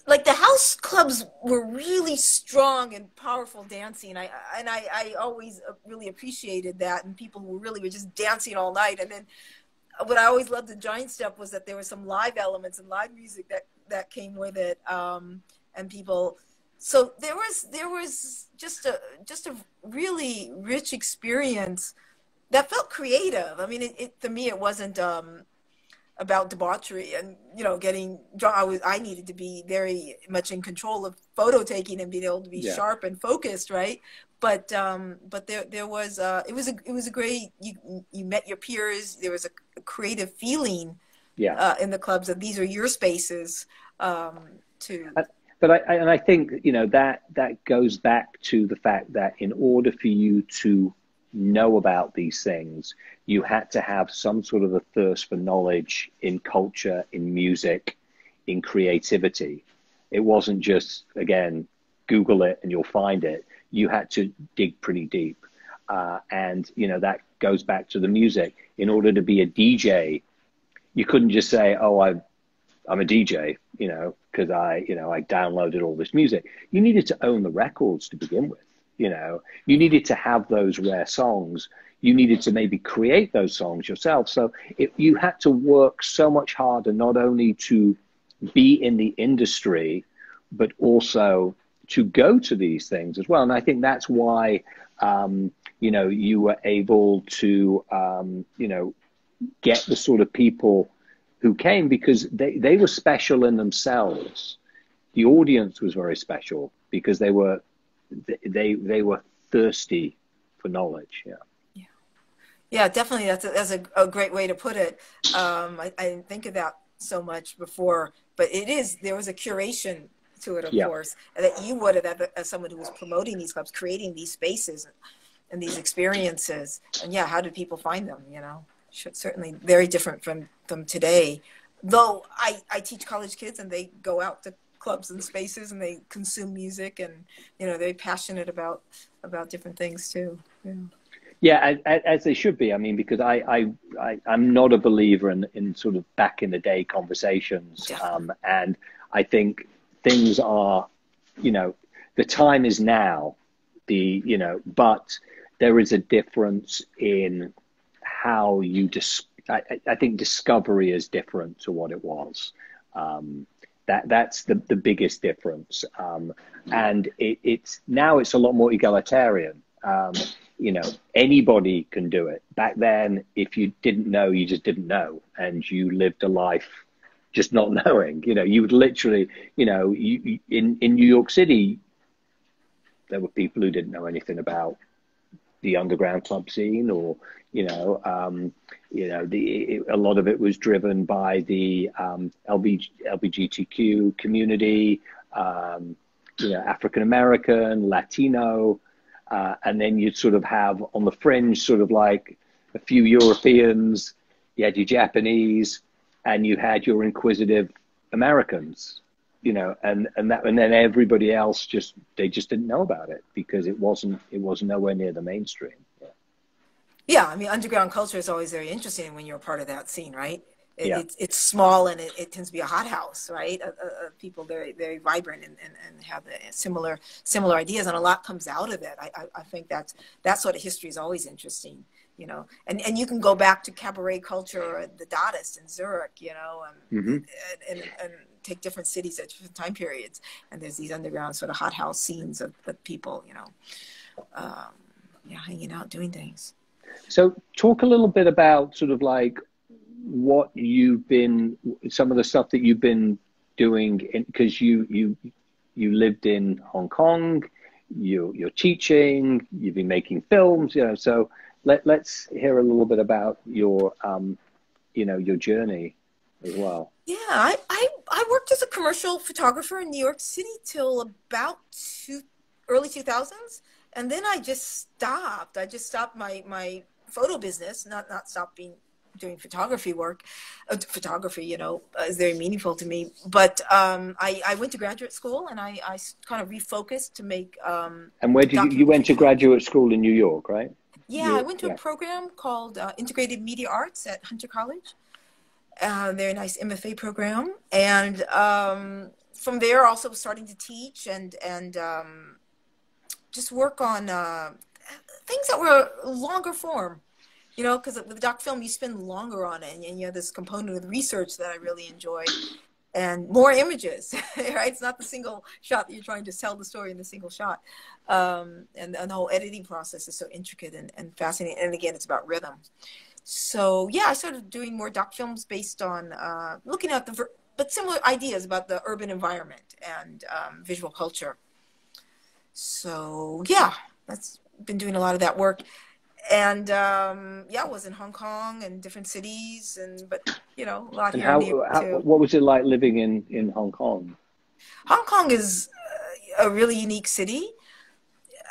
[SPEAKER 2] like the house clubs were really strong and powerful dancing. I and I, I always really appreciated that, and people who really were just dancing all night. And then what I always loved the giant step was that there were some live elements and live music that that came with it, um, and people. So there was there was just a just a really rich experience that felt creative. I mean, it, it for me it wasn't. Um, about debauchery and you know getting I was I needed to be very much in control of photo taking and being able to be yeah. sharp and focused right? But um but there there was uh it was a it was a great you you met your peers. There was a creative feeling
[SPEAKER 1] yeah.
[SPEAKER 2] uh, in the clubs that these are your spaces um to
[SPEAKER 1] but I, and I think you know that that goes back to the fact that in order for you to know about these things, you had to have some sort of a thirst for knowledge in culture, in music, in creativity. It wasn't just, again, Google it and you'll find it. You had to dig pretty deep. Uh, and, you know, that goes back to the music. In order to be a DJ, you couldn't just say, oh, I, I'm a DJ, you know, because I, you know, I downloaded all this music. You needed to own the records to begin with. You know, you needed to have those rare songs. you needed to maybe create those songs yourself. So you had to work so much harder, not only to be in the industry, but also to go to these things as well. And I think that's why, um, you know, you were able to, um, you know, get the sort of people who came because they, they were special in themselves. The audience was very special because they were they they were thirsty for knowledge. Yeah.
[SPEAKER 2] Yeah, yeah, definitely. That's a, that's a, a great way to put it. Um, I, I, didn't think of that so much before, but it is there was a curation to it, of yeah. course, that you would have as someone who was promoting these clubs, creating these spaces and these experiences. And yeah, how did people find them? You know, certainly very different from from today. Though I I teach college kids and they go out to clubs and spaces and they consume music and you know they're passionate about about different things too. Yeah
[SPEAKER 1] yeah as, as they should be. I mean because I, I i i'm not a believer in in sort of back in the day conversations. Um and i think things are you know the time is now the you know but there is a difference in how you dis- I, I think discovery is different to what it was. Um, that that's the, the biggest difference. Um, and it, it's now it's a lot more egalitarian. Um, you know, anybody can do it. Back then, if you didn't know, you just didn't know, and you lived a life just not knowing. You know, you would literally, you know, you, in in New York City, there were people who didn't know anything about the underground club scene or you know um, you know the it, a lot of it was driven by the um, LB, LBGTQ community um, you know African American Latino uh, and then you'd sort of have on the fringe sort of like a few Europeans you had your Japanese and you had your inquisitive Americans you know, and and that and then everybody else just they just didn't know about it because it wasn't it wasn't nowhere near the mainstream.
[SPEAKER 2] Yeah, yeah I mean, underground culture is always very interesting when you're a part of that scene, right? It, yeah. it's, it's small and it, it, tends to be a hothouse, right? Uh, uh, uh, people very very vibrant and, and, and have similar similar ideas, and a lot comes out of it. I, I, I think that's that sort of history is always interesting you know and and you can go back to cabaret culture or the Dadaists in zurich you know and, mm-hmm. and, and, and, take different cities at different time periods and there's these underground sort of hothouse scenes of, of people you know um, hanging out doing things
[SPEAKER 1] so talk a little bit about sort of like what you've been some of the stuff that you've been doing because you you you lived in hong kong you you're teaching you've been making films you know so let, let's hear a little bit about your, um, you know, your journey as well.
[SPEAKER 2] Yeah, I, I, I worked as a commercial photographer in New York City till about two, early 2000s. And then I just stopped. I just stopped my, my photo business, not, not stopped being doing photography work. Uh, photography, you know, is very meaningful to me. But um, I, I went to graduate school and I, I kind of refocused to make. Um,
[SPEAKER 1] and where did you, you went to graduate school in New York, right?
[SPEAKER 2] Yeah, I went to yeah. a program called uh, Integrated Media Arts at Hunter College. Uh, very nice MFA program, and um, from there, also starting to teach and and um, just work on uh, things that were longer form. You know, because with doc film, you spend longer on it, and, and you have this component of research that I really enjoy and more images, right? It's not the single shot that you're trying to tell the story in the single shot. Um, and, and, the whole editing process is so intricate and, and, fascinating. And again, it's about rhythm. So yeah, I started doing more doc films based on uh, looking at the, but similar ideas about the urban environment and um, visual culture. So yeah, that's been doing a lot of that work and um, yeah, I was in Hong Kong and different cities, and but you know, a lot and here how, how.
[SPEAKER 1] What was it like living in in Hong Kong?
[SPEAKER 2] Hong Kong is a really unique city.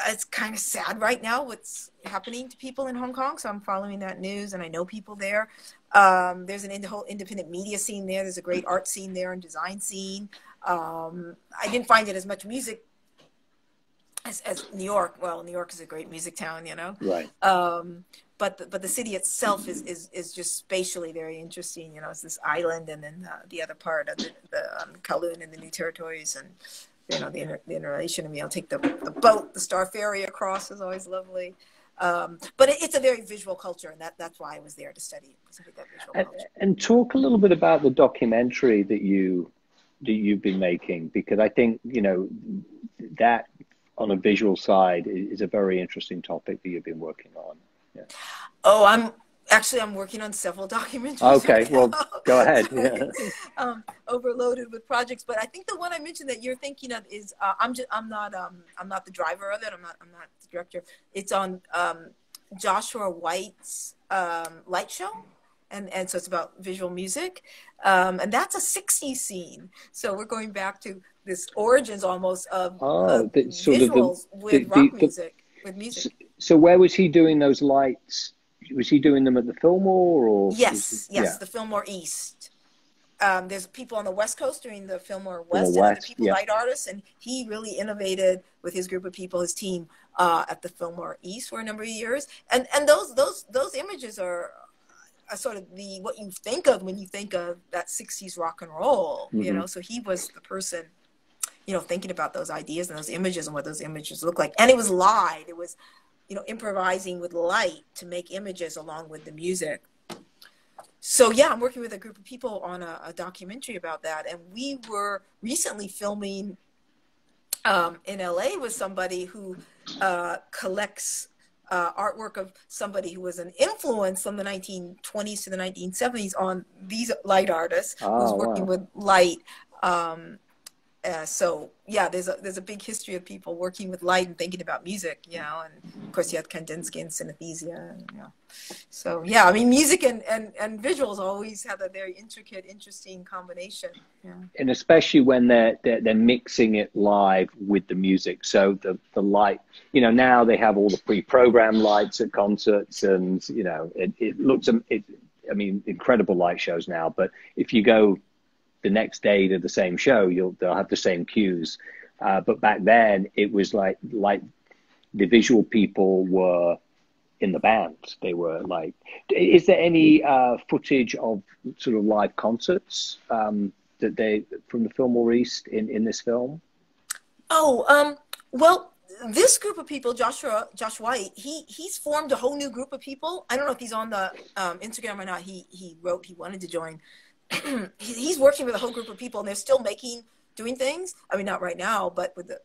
[SPEAKER 2] It's kind of sad right now what's happening to people in Hong Kong. So I'm following that news, and I know people there. Um, there's an whole independent media scene there. There's a great art scene there and design scene. Um, I didn't find it as much music as, as New York. Well, New York is a great music town, you know.
[SPEAKER 1] Right.
[SPEAKER 2] Um, but the, but the city itself is, is is just spatially very interesting. You know, it's this island, and then uh, the other part of the, the um, Kowloon and the New Territories, and you know the, inter, the interrelation. of me. I'll take the the boat, the Star Ferry across is always lovely. Um, but it, it's a very visual culture, and that, that's why I was there to study
[SPEAKER 1] and, and, talk a little bit about the documentary that you that you've been making, because I think you know that on a visual side is a very interesting topic that you've been working on. Yeah.
[SPEAKER 2] Oh, I'm actually I'm working on several documentaries.
[SPEAKER 1] Okay, right well, go ahead. Yeah.
[SPEAKER 2] um, overloaded with projects, but I think the one I mentioned that you're thinking of is uh, I'm just I'm not um I'm not the driver of it. I'm not I'm not the director. It's on um, Joshua White's um, light show. And, and so it's about visual music, um, and that's a '60s scene. So we're going back to this origins almost of, oh, of the, sort visuals of the, with the, rock music. With music.
[SPEAKER 1] So, so where was he doing those lights? Was he doing them at the Fillmore or?
[SPEAKER 2] Yes, yes, yeah. the Fillmore East. Um, there's people on the West Coast doing the Fillmore West, Fillmore West and people yeah. light artists, and he really innovated with his group of people, his team uh, at the Fillmore East for a number of years, and and those those those images are, are sort of the what you think of when you think of that '60s rock and roll, mm-hmm. you know. So he was the person, you know, thinking about those ideas and those images and what those images look like, and it was live. It was you know, improvising with light to make images along with the music. So yeah, I'm working with a group of people on a, a documentary about that, and we were recently filming um, in LA with somebody who uh, collects uh, artwork of somebody who was an influence from the 1920s to the 1970s on these light artists oh, who's working wow. with light um, uh, so yeah, there's a there's a big history of people working with light and thinking about music, you know, and of course you had Kandinsky and synesthesia, and. So yeah, I mean, music and, and, and visuals always have a very intricate, interesting combination. Yeah.
[SPEAKER 1] And especially when they're, they're they're mixing it live with the music, so the the light, you know, now they have all the pre-programmed lights at concerts, and you know, it, it looks it, I mean, incredible light shows now. But if you go the next day to the same show, you'll they'll have the same cues. Uh, but back then, it was like like the visual people were in the band. They were like, is there any uh, footage of sort of live concerts um, that they from the Fillmore East in in this film?
[SPEAKER 2] Oh, um, well, this group of people, Joshua Josh White, he he's formed a whole new group of people. I don't know if he's on the um, Instagram or not. He he wrote he wanted to join he's working with a whole group of people and they're still making doing things. I mean not right now but with the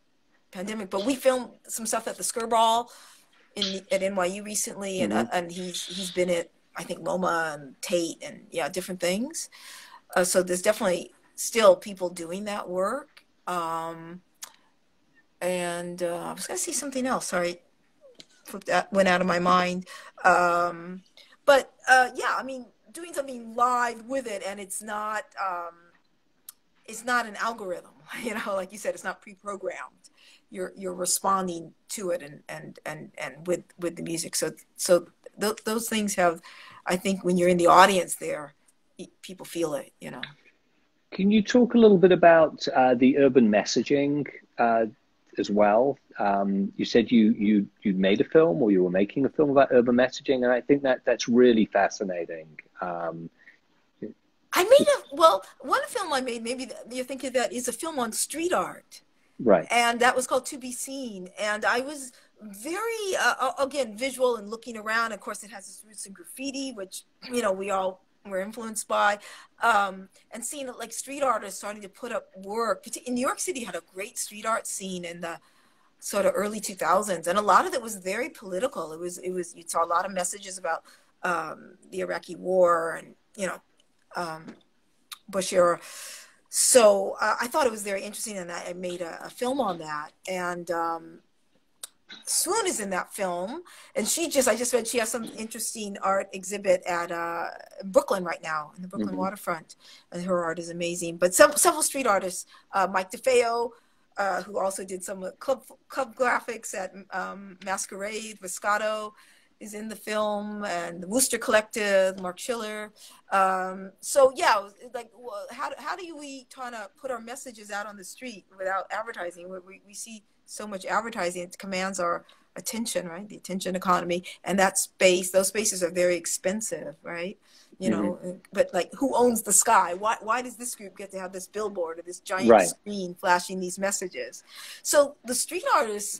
[SPEAKER 2] pandemic but we filmed some stuff at the skirball in at nyu recently and mm-hmm. uh, and he's he's been at i think loma and tate and yeah different things. Uh, so there's definitely still people doing that work. Um, and uh, i was going to say something else. Sorry that went out of my mind. Um, but uh, yeah i mean doing something live with it and it's not um, it's not an algorithm you know like you said it's not pre-programmed. You're you're responding to it and and and and with with the music. So so th- those things have i think when you're in the audience there people feel it you know.
[SPEAKER 1] Can you talk a little bit about uh, the urban messaging uh, as well. Um, you said you you you made a film or you were making a film about urban messaging, and I think that that's really fascinating. Um,
[SPEAKER 2] I made a well one film I made. Maybe you're thinking that is a film on street art,
[SPEAKER 1] right?
[SPEAKER 2] And that was called To Be Seen, and I was very uh, again visual and looking around. Of course, it has its roots in graffiti, which you know we all were influenced by, um, and seeing like street artists starting to put up work. In New York City, had a great street art scene in the sort of early 2000s, and a lot of it was very political. It was it was you saw a lot of messages about um, the Iraqi War and you know um, Bush era. So uh, I thought it was very interesting, and I made a, a film on that. And um, Swoon is in that film, and she just I just read she has some interesting art exhibit at uh, Brooklyn right now in the Brooklyn mm-hmm. waterfront, and her art is amazing. But some, several street artists, uh, Mike DeFeo, uh, who also did some club club graphics at um, Masquerade, Riscato is in the film, and the Wooster Collective, Marc Schiller. Um, so yeah, like well, how how do we kind of put our messages out on the street without advertising? We, we, we see so much advertising it commands our attention right? The attention economy. And that space those spaces are very expensive right? You know mm-hmm. but like who owns the sky? Why, why does this group get to have this billboard or this giant right. screen flashing these messages? So the street artists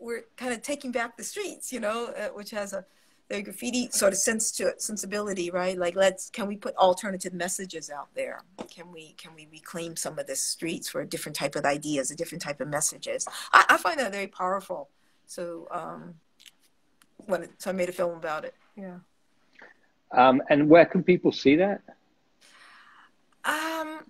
[SPEAKER 2] we're kind of taking back the streets, you know, uh, which has a the graffiti sort of sense to it, sensibility, right? Like, let's can we put alternative messages out there? Can we can we reclaim some of the streets for a different type of ideas, a different type of messages? I, I find that very powerful. So, um, when it, so I made a film about it. Yeah.
[SPEAKER 1] Um, and where can people see that?
[SPEAKER 2] Um,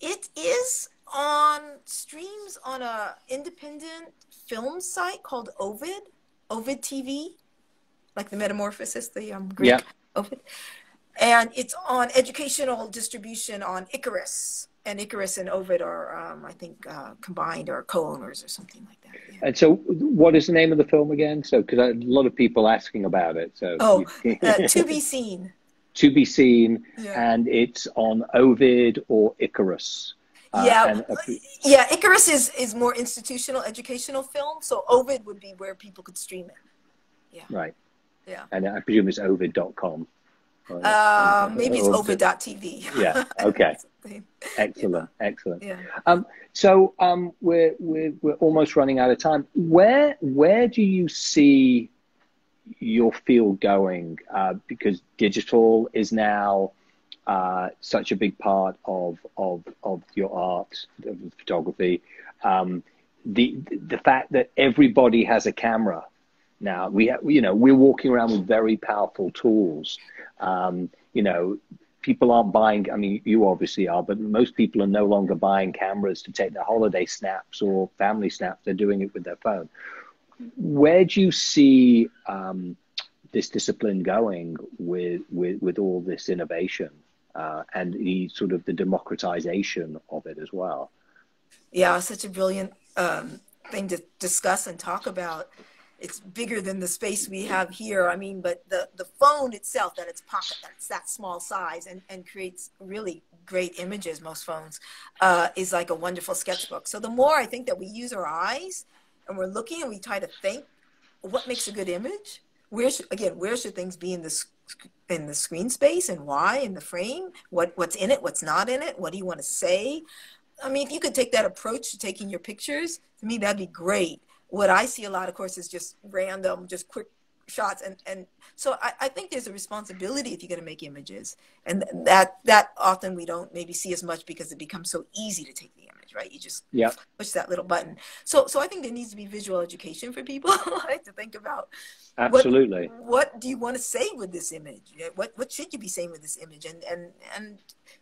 [SPEAKER 2] it is on streams on a independent film site called Ovid, Ovid TV like the Metamorphosis, the um, Greek yeah. Ovid. And it's on educational distribution on Icarus. And Icarus and Ovid are, um, I think, uh, combined or co-owners or something like that.
[SPEAKER 1] Yeah. And so, what is the name of the film again? So, because a lot of people asking about it. So,
[SPEAKER 2] oh, uh, to be seen.
[SPEAKER 1] to be seen, yeah. and it's on Ovid or Icarus.
[SPEAKER 2] Uh, yeah, yeah. Icarus is is more institutional, educational film. So Ovid would be where people could stream it.
[SPEAKER 1] Yeah. Right.
[SPEAKER 2] Yeah.
[SPEAKER 1] And I presume it's ovid.com.
[SPEAKER 2] Uh, maybe it's ovid.tv.
[SPEAKER 1] yeah. Okay. excellent. Yeah. Excellent. Yeah. Um, so um, we're, we're, we're almost running out of time. Where, where do you see your field going? Uh, because digital is now uh, such a big part of, of, of your art, of photography. Um, the, the fact that everybody has a camera now. We, you know, we're walking around with very powerful tools. Um, you know, people aren't buying. I mean, you obviously are, but most people are no longer buying cameras to take their holiday snaps or family snaps. They're doing it with their phone. Where do you see um, this discipline going with with with all this innovation uh, and the sort of the democratization of it as well?
[SPEAKER 2] Yeah, such a brilliant um, thing to discuss and talk about it's bigger than the space we have here. I mean, but the, the phone itself, that its pocket, that's that small size and, and creates really great images, most phones, uh, is like a wonderful sketchbook. So the more I think that we use our eyes and we're looking and we try to think what makes a good image, where should, again, where should things be in the, in the screen space and why in the frame, what, what's in it, what's not in it, what do you want to say? I mean, if you could take that approach to taking your pictures, to me, that'd be great what I see a lot, of course, is just random, just quick shots. And and so I, I think there's a responsibility if you're going to make images. And that that often we don't maybe see as much because it becomes so easy to take the image right? You just
[SPEAKER 1] yep.
[SPEAKER 2] push that little button. So so i think there needs to be visual education for people right to think about
[SPEAKER 1] absolutely.
[SPEAKER 2] what, what do you want to say with this image? What what should you be saying with this image? And and and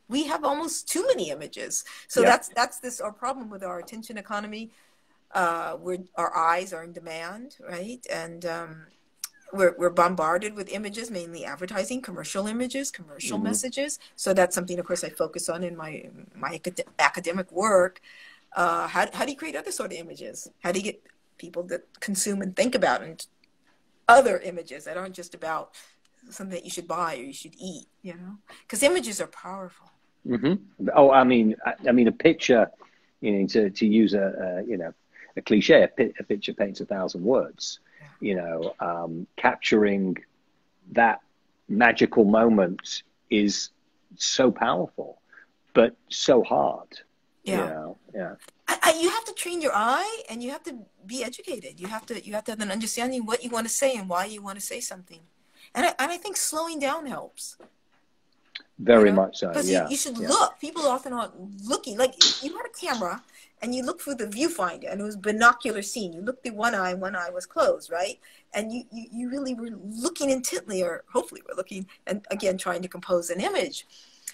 [SPEAKER 2] we have almost too many images. So yep. that's that's this our problem with our attention economy uh, we're, our eyes are in demand, right? And um, we're, we're bombarded with images, mainly advertising, commercial images, commercial mm-hmm. messages. So that's something, of course, I focus on in my my academic work. Uh, how, how do you create other sort of images? How do you get people to consume and think about and other images that aren't just about something that you should buy or you should eat? You know, because images are powerful.
[SPEAKER 1] Mm-hmm. Oh, I mean, I, I, mean, a picture. You know, to to use a, a you know a cliche, a, a picture paints a thousand words. You know, um, capturing that magical moment is so powerful, but so hard.
[SPEAKER 2] Yeah.
[SPEAKER 1] You know? Yeah.
[SPEAKER 2] I, I, you have to train your eye and you have to be educated. You have to you have to have an understanding what you want to say and why you want to say something. And I, and I think slowing down helps.
[SPEAKER 1] Very you know? much so.
[SPEAKER 2] Because
[SPEAKER 1] yeah.
[SPEAKER 2] you, you, should
[SPEAKER 1] yeah.
[SPEAKER 2] look. People often aren't looking. Like you had a camera and you look through the viewfinder and it was binocular scene. You looked through one eye, one eye was closed, right? And you, you, you really were looking intently, or hopefully were looking, and again, trying to compose an image.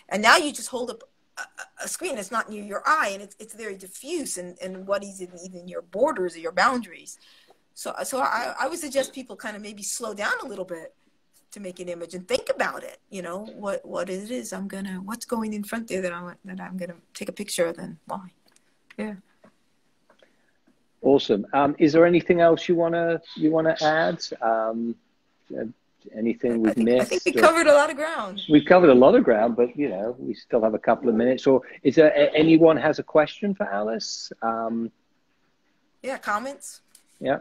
[SPEAKER 2] And now you just hold up a, a screen that's not near your eye and it's, it's very diffuse and, and what is in even your borders or your boundaries. So, so I, I would suggest people kind of maybe slow down a little bit to make an image and think about it. You know what what it is I'm gonna what's going in front there that I'm that I'm gonna take a picture of and why. Yeah.
[SPEAKER 1] Awesome. Um, is there anything else you wanna you wanna add? Um, anything we've
[SPEAKER 2] I think,
[SPEAKER 1] missed?
[SPEAKER 2] I think we covered a lot of ground.
[SPEAKER 1] We've covered a lot of ground, but you know we still have a couple of minutes. Or is there anyone has a question for Alice? Um,
[SPEAKER 2] yeah, comments.
[SPEAKER 1] Yeah.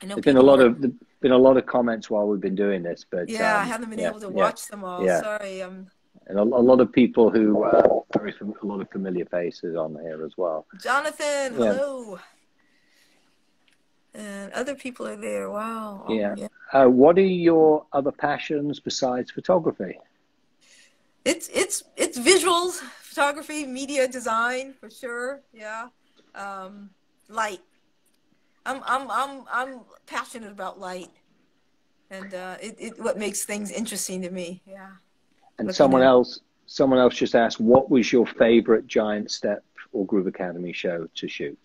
[SPEAKER 1] There's been a lot are... of been a lot of comments while we've been doing this, but
[SPEAKER 2] yeah, um, I haven't been yeah, able to watch
[SPEAKER 1] yeah,
[SPEAKER 2] them all. Sorry. Um,
[SPEAKER 1] and a, a, lot of people who uh, very fam- a lot of familiar faces on here as well.
[SPEAKER 2] Jonathan, hello. and other people are there. Wow.
[SPEAKER 1] Oh, yeah. yeah. Uh, what are your other passions besides photography?
[SPEAKER 2] It's it's it's visuals, photography, media design for sure. Yeah. Um, light. I'm I'm I'm I'm passionate about light, and uh, it, it what makes things interesting to me. Yeah.
[SPEAKER 1] And Looking someone else someone else just asked, what was your favorite Giant Step or Groove Academy show to shoot?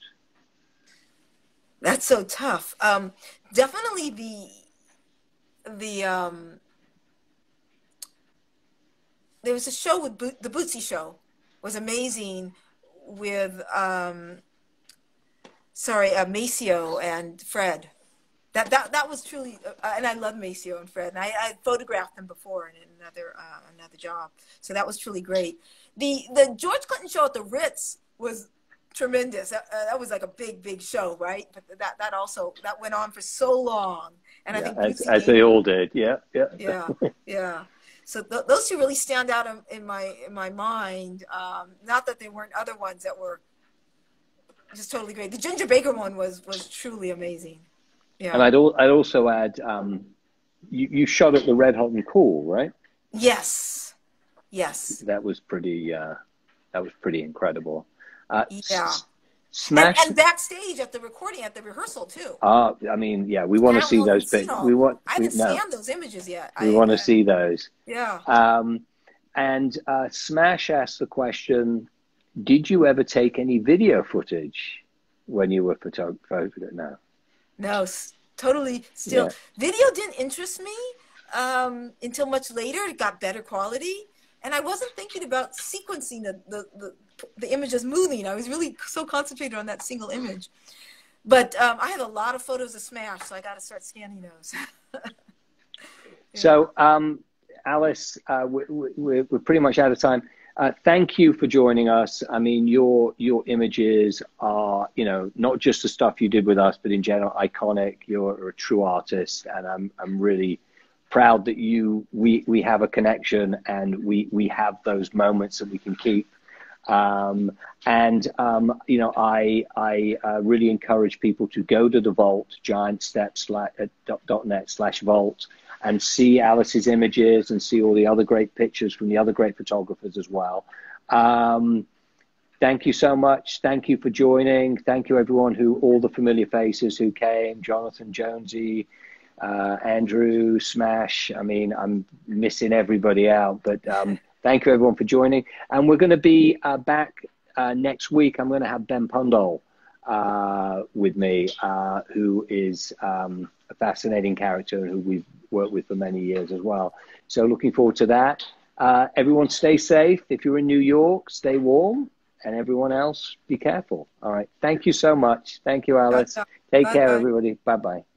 [SPEAKER 2] That's so tough. Um, definitely the the um, there was a show with Bo- the Bootsy show was amazing with um, sorry uh, Maceo and Fred. That that that was truly, uh, and I love Maceo and Fred, and I, I photographed them before in another uh, another job, so that was truly great. The the George Clinton show at the Ritz was tremendous. That, uh, that was like a big, big show, right? But that that also that went on for so long, and yeah, I think
[SPEAKER 1] as, as they all did, yeah,
[SPEAKER 2] yeah, yeah, yeah. So th- those two really stand out in, in my in my mind. Um, not that there weren't other ones that were just totally great. The Ginger Baker one was was truly amazing.
[SPEAKER 1] Yeah, and I'd al- I'd also add um, you you shot at the Red Hot and Cool, right?
[SPEAKER 2] Yes, yes.
[SPEAKER 1] That was pretty. Uh, that was pretty incredible.
[SPEAKER 2] Uh, yeah. Smash and, and, backstage at the recording at the rehearsal too.
[SPEAKER 1] Uh, I mean, yeah, we want to see those bits. We want.
[SPEAKER 2] I haven't no, scanned those images yet.
[SPEAKER 1] We want to see those.
[SPEAKER 2] Yeah.
[SPEAKER 1] Um, and uh, Smash asked the question: Did you ever take any video footage when you were photographer? No.
[SPEAKER 2] No, totally. Still, yeah. video didn't interest me um, until much later. It got better quality, and I wasn't thinking about sequencing the, the, the the image is moving. I was really so concentrated on that single image. But um, I have a lot of photos of Smash, so I got to start scanning those.
[SPEAKER 1] yeah. So, um, Alice, uh, we, we, we're pretty much out of time. Uh, thank you for joining us. I mean, your your images are, you know, not just the stuff you did with us, but in general, iconic. You're a true artist, and I'm I'm really proud that you we we have a connection, and we we have those moments that we can keep. Um, and um, you know, I I uh, really encourage people to go to the Vault giantsteps.net uh, slash Vault and see Alice's images and see all the other great pictures from the other great photographers as well. Um, thank you so much. Thank you for joining. Thank you everyone who all the familiar faces who came. Jonathan Jonesy. Uh, Andrew, Smash. I mean, I'm missing everybody out, but um, Thank you, everyone, for joining. And we're going to be uh, back uh, next week. I'm going to have Ben Pundole uh, with me, uh, who is um, a fascinating character who we've worked with for many years as well. So, looking forward to that. Uh, everyone, stay safe. If you're in New York, stay warm. And everyone else, be careful. All right. Thank you so much. Thank you, Alice. Take care, everybody. Bye bye.